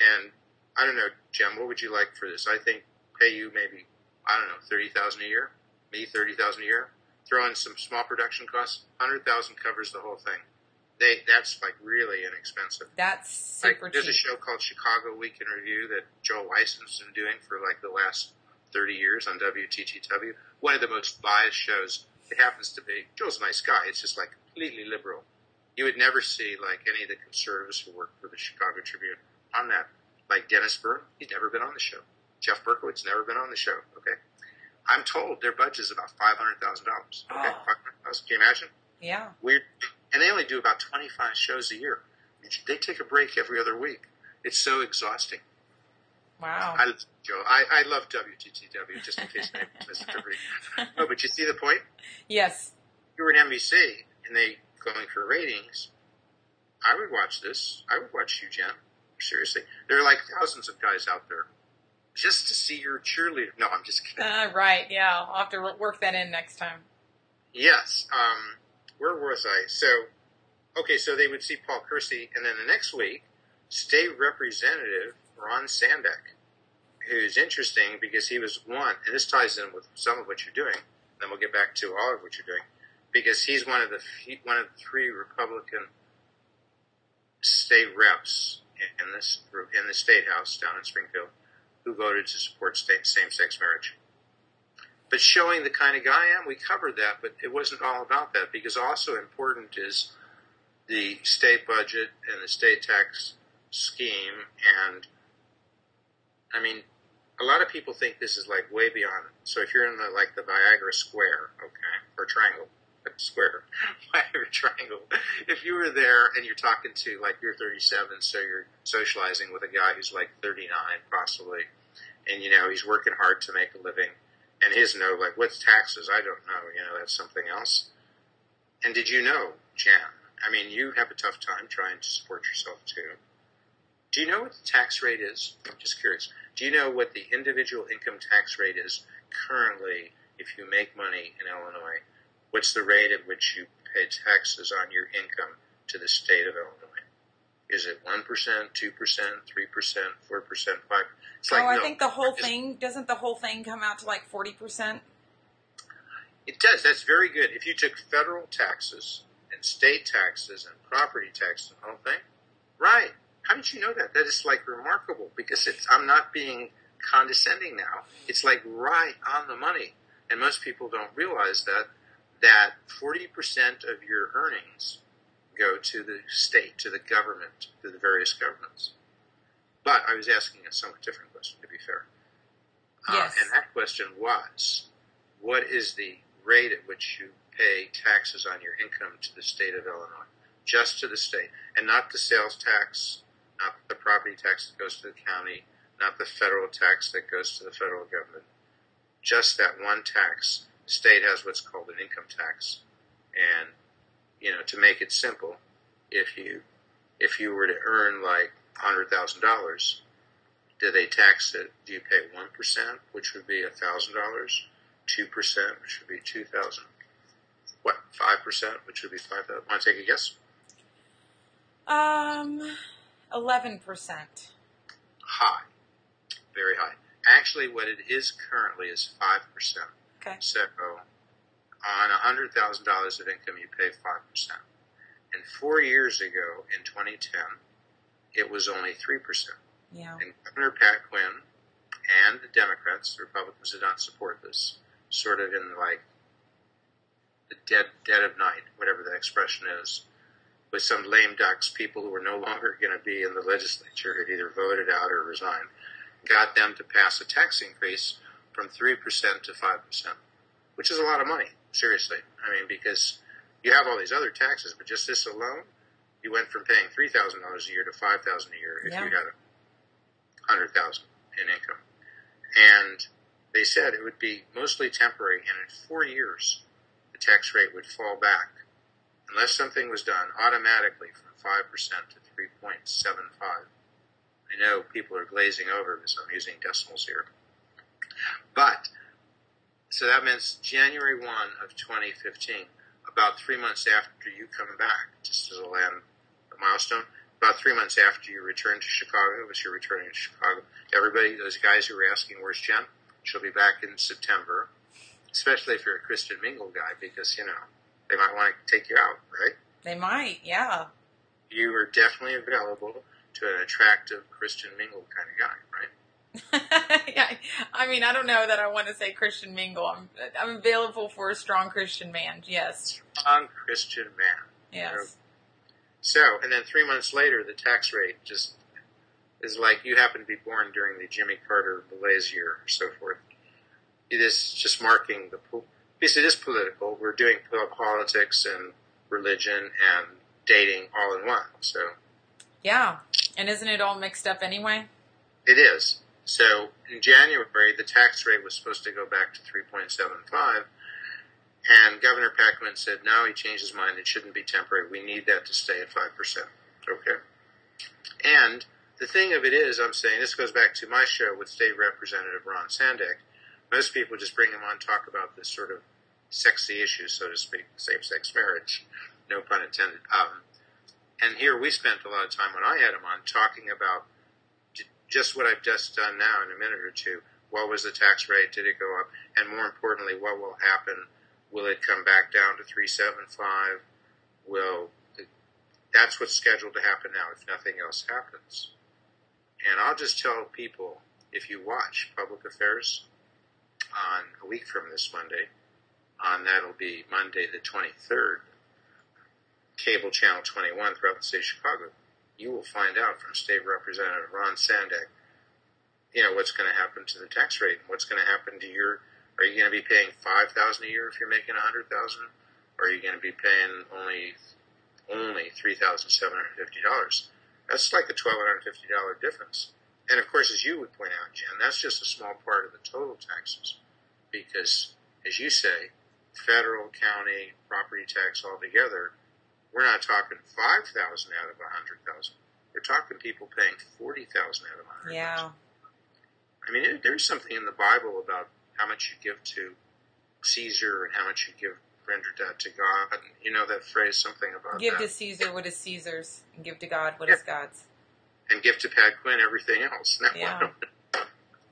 and I don't know, Jim, what would you like for this? I think pay you maybe I don't know thirty thousand a year, me thirty thousand a year. Throw in some small production costs, hundred thousand covers the whole thing. They that's like really inexpensive. That's Like, super there's a show called Chicago Week in Review that Joel Weisman's been doing for like the last 30 years on WTTW. One of the most biased shows. It happens to be. Joel's a nice guy. It's just like completely liberal. You would never see like any of the conservatives who work for the Chicago Tribune on that. Like Dennis Byrne, he's never been on the show. Jeff Berkowitz never been on the show. Okay. I'm told their budget is about five hundred thousand dollars. Okay, Oh. five hundred thousand. Can you imagine? Yeah. Weird. And they only do about 25 shows a year. They take a break every other week. It's so exhausting. Wow. I, Joe, I, I love WTTW, just in case anybody missed the break. No, but you see the point? yes. You were in NBC, and they going for ratings. I would watch this. I would watch you, Jen. Seriously. There are like thousands of guys out there just to see your cheerleader. No, I'm just kidding. Uh, right. Yeah. I'll have to work that in next time. Yes. Um, where was I? So, okay, so they would see Paul Kersey, and then the next week, State Representative Ron Sandack, who's interesting because he was one, and this ties in with some of what you're doing. Then we'll get back to all of what you're doing, because he's one of the he- one of the three Republican state reps in this in the state house down in Springfield who voted to support same-sex marriage but showing the kind of guy I am, we covered that, but it wasn't all about that because also important is the state budget and the state tax scheme. And I mean, a lot of people think this is like way beyond it. So if you're in the like the Viagra Square, okay, or triangle, square, Viagra Triangle, if you were there and you're talking to like you're 37, so you're socializing with a guy who's like 39 possibly, and you know he's working hard to make a living and his no, like, what's taxes? I don't know. You know, that's something else. And did you know, Jan? I mean, you have a tough time trying to support yourself too. Do you know what the tax rate is? I'm just curious. Do you know what the individual income tax rate is currently if you make money in Illinois? What's the rate at which you pay taxes on your income to the state of Illinois? Is it 1%, 2%, 3%, 4%, 5 It's like, oh, I no, think the whole thing doesn't the whole thing come out to like forty percent? It does. That's very good. If you took federal taxes and state taxes and property taxes and the whole thing, right? How did you know that? That is like remarkable because it's, I'm not being condescending now. It's like right on the money, and most people don't realize that that 40% of your earnings go to the state, to the government, to the various governments. But I was asking a somewhat different question, to be fair. Uh, Yes. and that question was, what is the rate at which you pay taxes on your income to the state of Illinois? Just to the state, and not the sales tax, not the property tax that goes to the county, not the federal tax that goes to the federal government. Just that one tax. State has what's called an income tax, and you know to make it simple, if you if you were to earn like hundred thousand dollars, do they tax it? Do you pay one percent, which would be thousand dollars, two percent, which would be two thousand, what five percent, which would be five thousand? Want to take a guess? Um, eleven percent. High, very high. Actually, what it is currently is five percent. Okay. So, on hundred thousand dollars of income, you pay five percent. And four years ago, in 2010, it was only three percent. Yeah. And Governor Pat Quinn and the Democrats, the Republicans did not support this, sort of in like the dead dead of night, whatever the expression is, with some lame ducks, people who were no longer going to be in the legislature had either voted out or resigned, got them to pass a tax increase from three percent to five percent, which is a lot of money. Seriously, I mean, because you have all these other taxes, but just this alone, you went from paying three thousand dollars a year to five thousand a year if Yeah. you had a hundred thousand in income. And they said it would be mostly temporary, and in four years, the tax rate would fall back unless something was done automatically from five percent to three point seven five. I know people are glazing over because I'm using decimals here, but so that means January one of 2015, about three months after you come back, just as a land milestone about three months after you return to Chicago, as you're returning to Chicago, everybody, those guys who were asking, where's Jen? She'll be back in September, especially if you're a Christian Mingle guy, because, you know, they might want to take you out, right? They might. Yeah. You are definitely available to an attractive Christian Mingle kind of guy. I mean, I don't know that I want to say Christian mingle. I'm I'm available for a strong Christian man. Yes. Strong Christian man. Yes. So, and then three months later, the tax rate just is like you happen to be born during the Jimmy Carter malaise year or so forth. It is just marking the, because it is political. We're doing politics and religion and dating all in one. So Yeah. And isn't it all mixed up anyway? it is. So in January, the tax rate was supposed to go back to 3.75. And Governor Pat Quinn said, no, he changed his mind. It shouldn't be temporary. We need that to stay at 5%. Okay. And the thing of it is, I'm saying, this goes back to my show with State Representative Ron Sandack. Most people just bring him on talk about this sort of sexy issue, so to speak, same-sex marriage. No pun intended. Um, and here we spent a lot of time when I had him on talking about just what I've just done now in a minute or two. What was the tax rate? Did it go up? And more importantly, what will happen? Will it come back down to 375? Will that's what's scheduled to happen now if nothing else happens. And I'll just tell people if you watch Public Affairs on a week from this Monday, on that'll be Monday the 23rd, cable channel 21 throughout the state of Chicago, you will find out from State Representative Ron Sandack, you know, what's going to happen to the tax rate, and what's going to happen to your, are you going to be paying 5000 a year if you're making 100000 or are you going to be paying only only $3,750? That's like a $1,250 difference. And of course, as you would point out, Jen, that's just a small part of the total taxes because, as you say, federal, county, property tax altogether, we're not talking 5000 out of a 100000 We're talking people paying 40000 out of 100000 Yeah. I mean, it, there's something in the Bible about how much you give to Caesar and how much you give render that to God. You know that phrase, something about Give that. to Caesar what is Caesar's, and give to God what Yeah. is God's. and give to Pat Quinn everything else. Now, Yeah.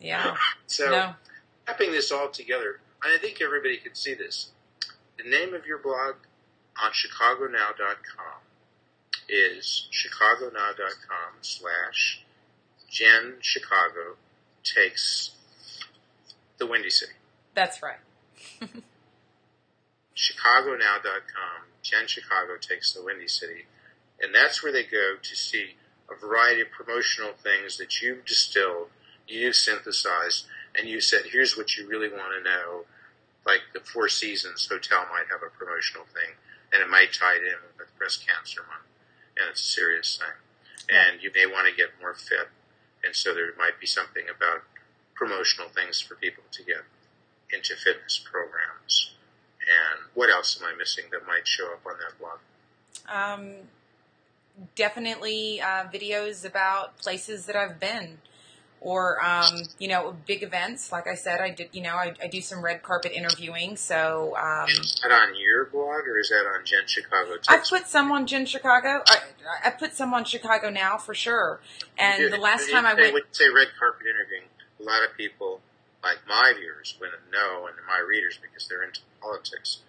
Yeah. so, No. wrapping this all together, I think everybody can see this. The name of your blog on chicagonow.com is chicagonow.com slash Jen Chicago takes the Windy City. That's right. chicagonow.com Jen Chicago takes the Windy City, and that's where they go to see a variety of promotional things that you've distilled, you've synthesized, and you said, here's what you really want to know. Like the Four Seasons Hotel might have a promotional thing, and it might tie it in with Breast Cancer Month, and it's a serious thing. And you may want to get more fit, and so there might be something about promotional things for people to get into fitness programs. And what else am I missing that might show up on that blog? Um, definitely uh, videos about places that I've been or um, you know big events. Like i said i did you know i, I do some red carpet interviewing so um, is that on your blog or is that on jen chicago i put some on jen chicago. I, I put some on chicago now for sure. And the last time i went when you say red carpet interviewing a lot of people like my viewers wouldn't know and my readers because they're into politics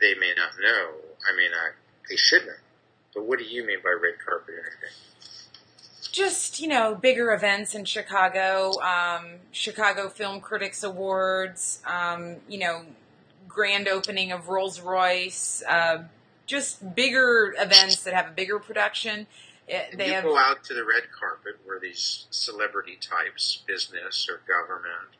they may not know. I mean I, they should know but what do you mean by red carpet interviewing just you know bigger events in Chicago, um, Chicago Film Critics Awards, um, you know, grand opening of Rolls Royce, uh, just bigger events that have a bigger production. It, they you have, go out to the red carpet where these celebrity types, business or government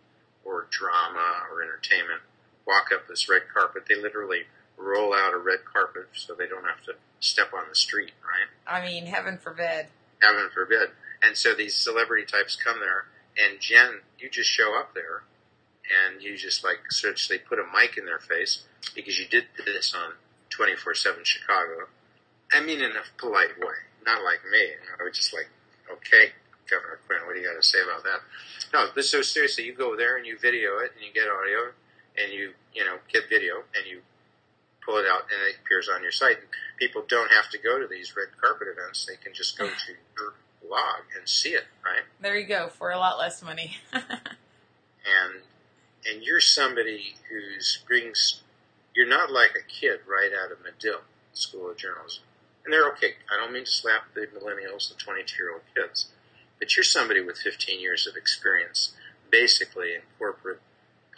or drama or entertainment, walk up this red carpet. They literally roll out a red carpet so they don't have to step on the street, right? I mean, heaven forbid heaven forbid. And so these celebrity types come there, and Jen, you just show up there, and you just like essentially put a mic in their face because you did this on 24 7 Chicago. I mean, in a polite way, not like me. I was just like, okay, Governor Quinn, what do you got to say about that? No, but so seriously, you go there and you video it, and you get audio, and you, you know, get video, and you pull it out and it appears on your site. And people don't have to go to these red carpet events. They can just go to your blog and see it, right? There you go, for a lot less money. and and you're somebody who's brings you're not like a kid right out of Medill School of Journalism. And they're okay. I don't mean to slap the millennials, the 22 year old kids, but you're somebody with 15 years of experience, basically in corporate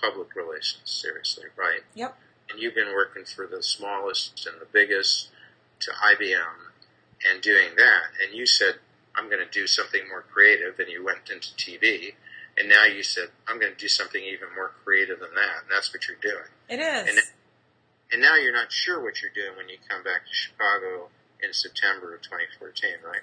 public relations. Seriously, right? Yep and you've been working for the smallest and the biggest to IBM and doing that, and you said, I'm going to do something more creative, and you went into TV, and now you said, I'm going to do something even more creative than that, and that's what you're doing. It is. And, and now you're not sure what you're doing when you come back to Chicago in September of 2014, right?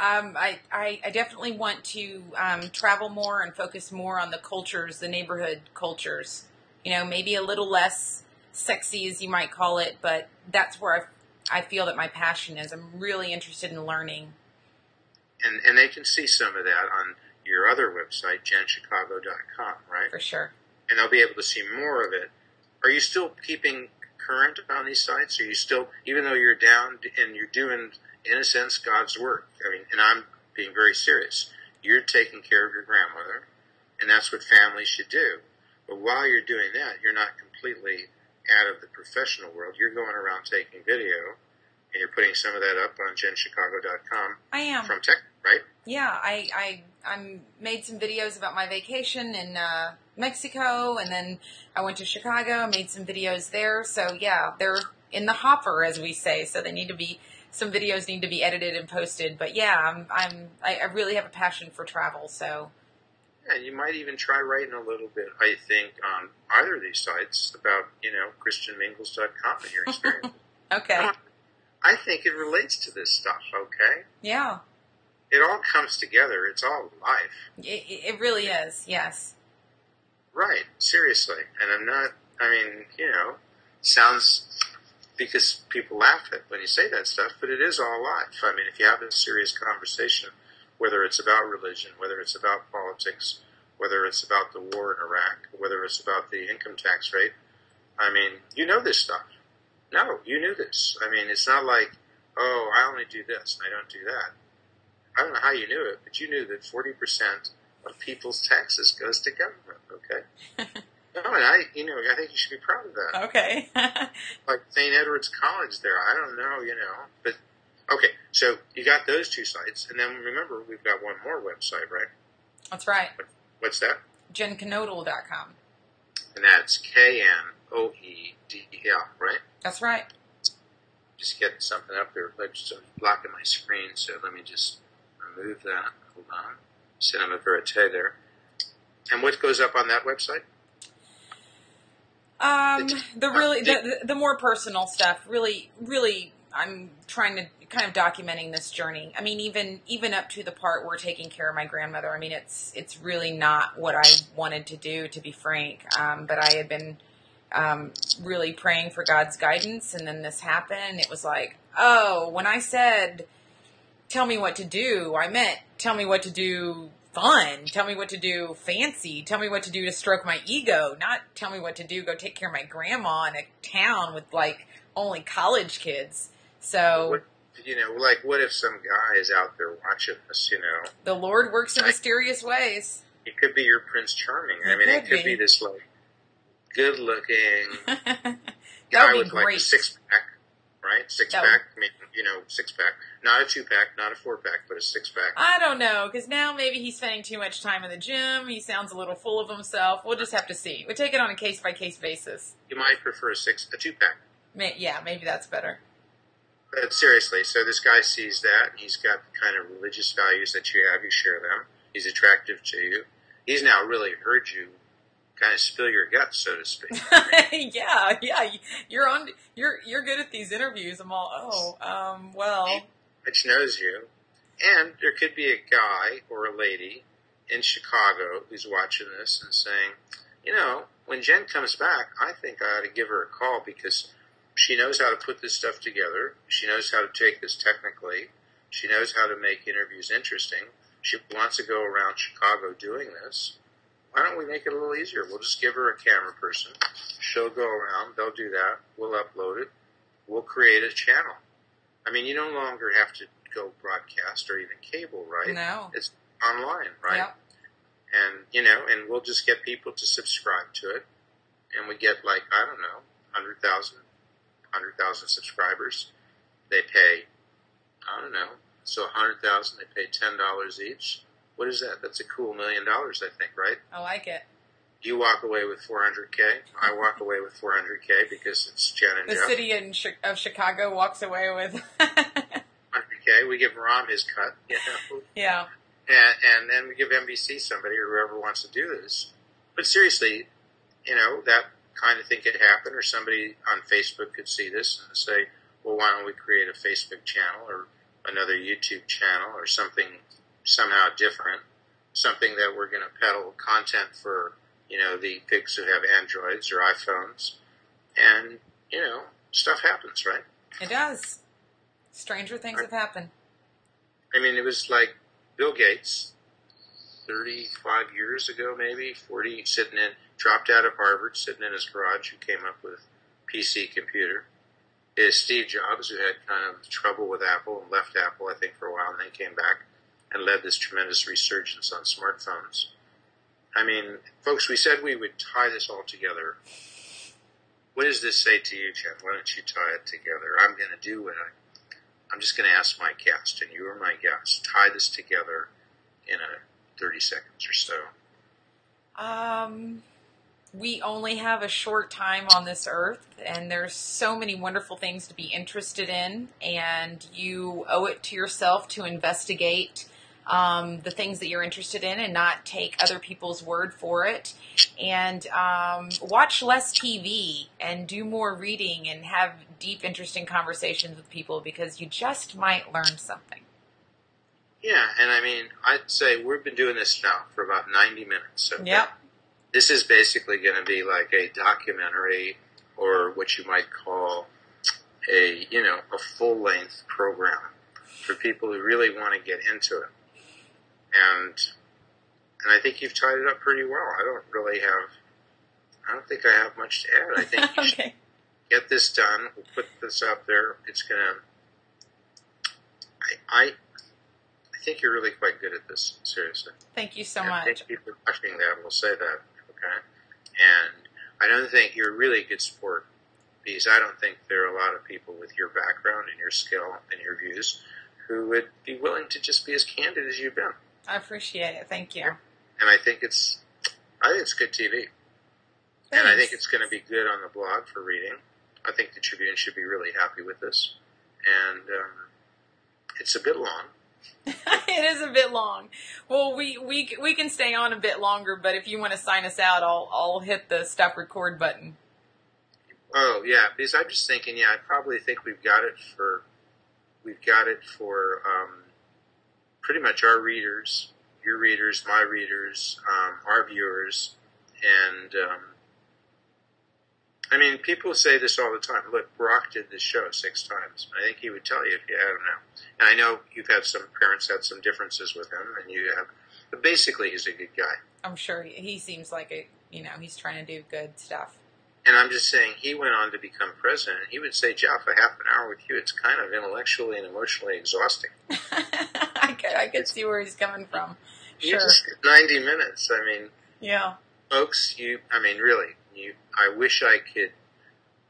Um, I, I, I, definitely want to um, travel more and focus more on the cultures, the neighborhood cultures you know, maybe a little less sexy as you might call it, but that's where I, I feel that my passion is. I'm really interested in learning. And, and they can see some of that on your other website, jenchicago.com, right? For sure. And they'll be able to see more of it. Are you still keeping current on these sites? Are you still, even though you're down and you're doing, in a sense, God's work? I mean, and I'm being very serious. You're taking care of your grandmother, and that's what families should do. But while you're doing that, you're not completely out of the professional world. You're going around taking video and you're putting some of that up on jenchicago.com. I am. From tech, right? Yeah, I, I, I made some videos about my vacation in uh, Mexico and then I went to Chicago, and made some videos there. So yeah, they're in the hopper, as we say. So they need to be, some videos need to be edited and posted. But yeah, I'm, I'm, I, I really have a passion for travel. So and you might even try writing a little bit, I think, on either of these sites about, you know, christianmingles.com and your experience. okay. I think it relates to this stuff, okay? Yeah. It all comes together. It's all life. It, it really is, yes. Right, seriously. And I'm not, I mean, you know, sounds because people laugh at when you say that stuff, but it is all life. I mean, if you have a serious conversation whether it's about religion, whether it's about politics, whether it's about the war in Iraq, whether it's about the income tax rate. I mean, you know this stuff. No, you knew this. I mean, it's not like, oh, I only do this and I don't do that. I don't know how you knew it, but you knew that 40% of people's taxes goes to government, okay? no, and I, you know, I think you should be proud of that. Okay. like St. Edward's College there, I don't know, you know, but Okay, so you got those two sites, and then remember we've got one more website, right? That's right. What's that? JenKnoedl.com. And that's K N O E D E L, right? That's right. just getting something up there. Like just blocking my screen, so let me just remove that. Hold on. Cinema Verite there. And what goes up on that website? Um, the really the, the more personal stuff. Really, really, I'm trying to kind of documenting this journey. I mean, even even up to the part where we're taking care of my grandmother. I mean, it's it's really not what I wanted to do, to be frank. Um, but I had been um, really praying for God's guidance, and then this happened. It was like, oh, when I said, "Tell me what to do," I meant tell me what to do fun. Tell me what to do fancy. Tell me what to do to stroke my ego. Not tell me what to do. Go take care of my grandma in a town with like only college kids. So. What, you know, like what if some guy is out there watching us? You know, the Lord works in mysterious ways. It could be your Prince Charming. I mean, it could be, be this like good looking guy with great. like a six pack, right? Six that pack. I mean, you know, six pack. Not a two pack, not a four pack, but a six pack. I don't know, because now maybe he's spending too much time in the gym. He sounds a little full of himself. We'll just have to see. We'll take it on a case by case basis. You might prefer a six, a two pack. May, yeah, maybe that's better. But seriously, so this guy sees that, he's got the kind of religious values that you have. You share them. He's attractive to you. He's now really heard you kind of spill your guts, so to speak. yeah, yeah. You're on. You're you're good at these interviews. I'm all. Oh, um, well. Which knows you, and there could be a guy or a lady in Chicago who's watching this and saying, you know, when Jen comes back, I think I ought to give her a call because she knows how to put this stuff together. She knows how to take this technically. She knows how to make interviews interesting. She wants to go around Chicago doing this why don't we make it a little easier? We'll just give her a camera person. She'll go around. They'll do that. We'll upload it. We'll create a channel. I mean, you no longer have to go broadcast or even cable, right? No. It's online, right? Yep. And, you know, and we'll just get people to subscribe to it. And we get like, I don't know, 100,000, 100,000 subscribers. They pay, I don't know, so 100,000, they pay $10 each what is that? That's a cool million dollars, I think, right? I like it. You walk away with 400k. I walk away with 400k because it's Jen and the Jeff. city in, of Chicago walks away with 100k. We give Rahm his cut. You know? Yeah. And, and then we give NBC somebody or whoever wants to do this. But seriously, you know that kind of thing could happen, or somebody on Facebook could see this and say, "Well, why don't we create a Facebook channel or another YouTube channel or something somehow different, something that we're going to peddle content for, you know, the pigs who have Androids or iPhones. And, you know, stuff happens, right? It does. Stranger things right. have happened. I mean, it was like Bill Gates, 35 years ago, maybe, 40, sitting in, dropped out of Harvard, sitting in his garage, who came up with PC computer. Is Steve Jobs, who had kind of trouble with Apple and left Apple, I think, for a while, and then came back and led this tremendous resurgence on smartphones. I mean, folks, we said we would tie this all together. What does this say to you, Jen? Why don't you tie it together? I'm going to do what I. I'm just going to ask my guest, and you are my guest. Tie this together in a 30 seconds or so. Um, we only have a short time on this earth and there's so many wonderful things to be interested in and you owe it to yourself to investigate um, the things that you're interested in and not take other people's word for it. And um, watch less TV and do more reading and have deep, interesting conversations with people because you just might learn something. Yeah, and I mean, I'd say we've been doing this now for about 90 minutes. So Yep. This is basically going to be like a documentary or what you might call a, you know, a full length program for people who really want to get into it and and I think you've tied it up pretty well. I don't really have. I don't think I have much to add. I think you okay. should get this done. We'll put this up there. It's gonna. I, I I think you're really quite good at this. Seriously. Thank you so and much. Thank you for watching that. We'll say that. Okay. And I don't think you're really a good sport because I don't think there are a lot of people with your background and your skill and your views who would be willing to just be as candid as you've been. I appreciate it. Thank you. And I think it's, I think it's good TV. Thanks. And I think it's going to be good on the blog for reading. I think the Tribune should be really happy with this. and um, it's a bit long. it is a bit long. Well, we, we we can stay on a bit longer, but if you want to sign us out, I'll I'll hit the stop record button. Oh yeah, because I'm just thinking, yeah, I probably think we've got it for we've got it for um, pretty much our readers, your readers, my readers, um, our viewers, and um, I mean, people say this all the time. Look, Barack did this show six times. I think he would tell you if you had him now. And I know you've had some parents had some differences with him, and you have, but basically, he's a good guy. I'm sure he, he seems like a you know he's trying to do good stuff. And I'm just saying, he went on to become president. He would say, Jeff, a half an hour with you, it's kind of intellectually and emotionally exhausting. I could I could see where he's coming from. You Sure. just 90 minutes. I mean, Yeah. folks, you, I mean, really, you, I wish I could,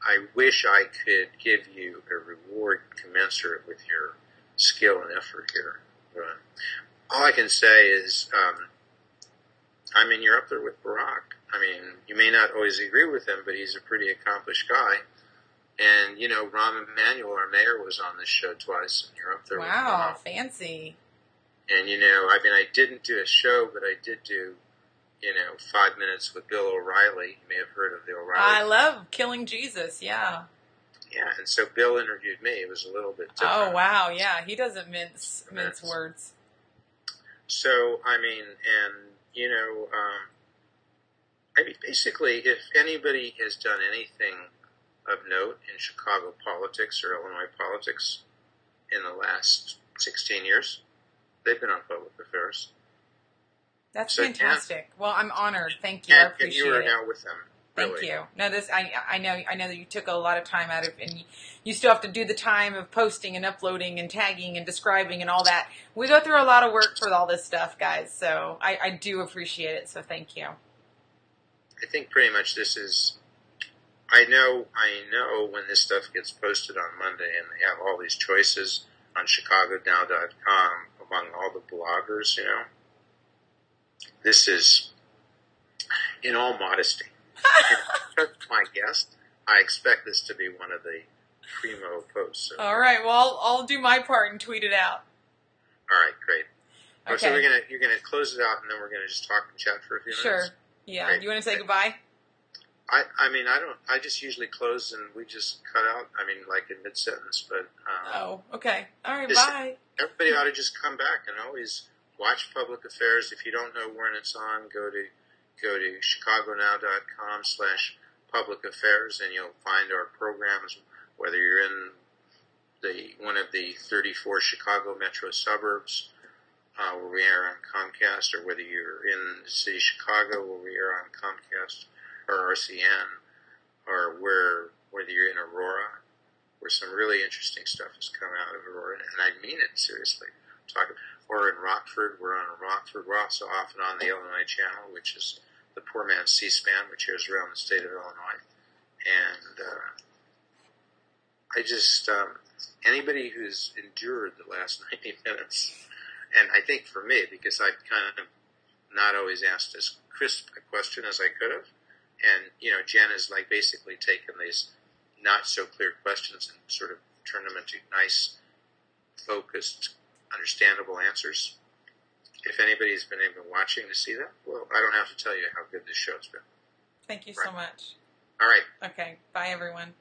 I wish I could give you a reward commensurate with your skill and effort here. But all I can say is, um, I mean, you're up there with Barack. I mean, you may not always agree with him, but he's a pretty accomplished guy. And, you know, Rahm Emanuel, our mayor, was on this show twice, and you're up there with Wow, fancy. And, you know, I mean, I didn't do a show, but I did do, you know, five minutes with Bill O'Reilly. You may have heard of the O'Reilly. I love killing Jesus. Yeah. yeah, and so Bill interviewed me. It was a little bit different. Oh wow. Yeah. He doesn't mince mince words. So, I mean, and, you know, um, I mean, basically, if anybody has done anything of note in Chicago politics or Illinois politics in the last 16 years, they've been on public affairs. That's So, fantastic. Well, I'm honored. Thank you. I appreciate you are it. now with them. Thank really. you. No, this I I know I know that you took a lot of time out of and you, you still have to do the time of posting and uploading and tagging and describing and all that. We go through a lot of work for all this stuff, guys. So I, I do appreciate it. So thank you. I think pretty much this is. I know, I know when this stuff gets posted on Monday, and they have all these choices on ChicagoNow.com among all the bloggers. You know, this is, in all modesty, my guest. I expect this to be one of the primo posts. All right. Well, I'll, I'll do my part and tweet it out. all right, great. Oh, So we're gonna you're gonna close it out, and then we're gonna just talk and chat for a few Sure. minutes. Sure. Yeah. Great. You want to say goodbye? I, I mean, I don't. I just usually close and we just cut out. I mean, like in mid sentence, but um, Oh, okay. All right. Just- Bye. everybody ought to just come back and always watch public affairs. If you don't know when it's on, go to go to chicagonow.com slash public affairs, and you'll find our programs. Whether you're in the one of the 34 Chicago metro suburbs. Uh, where we are on Comcast, or whether you're in the city of Chicago, where we are on Comcast or RCN, or where whether you're in Aurora, where some really interesting stuff has come out of Aurora, and I mean it seriously. Talk, or in Rockford, we're on Rockford. We're also often on the Illinois Channel, which is the poor man's C-SPAN, which airs around the state of Illinois. And uh, I just um, anybody who's endured the last ninety minutes, and I think for me, because I've kind of not always asked as crisp a question as I could have, and you know, Jen has like basically taken these not so clear questions and sort of turned them into nice, focused, understandable answers. If anybody's been even watching to see that, well, I don't have to tell you how good this show's been. Thank you so much. All right. Okay. Bye, everyone.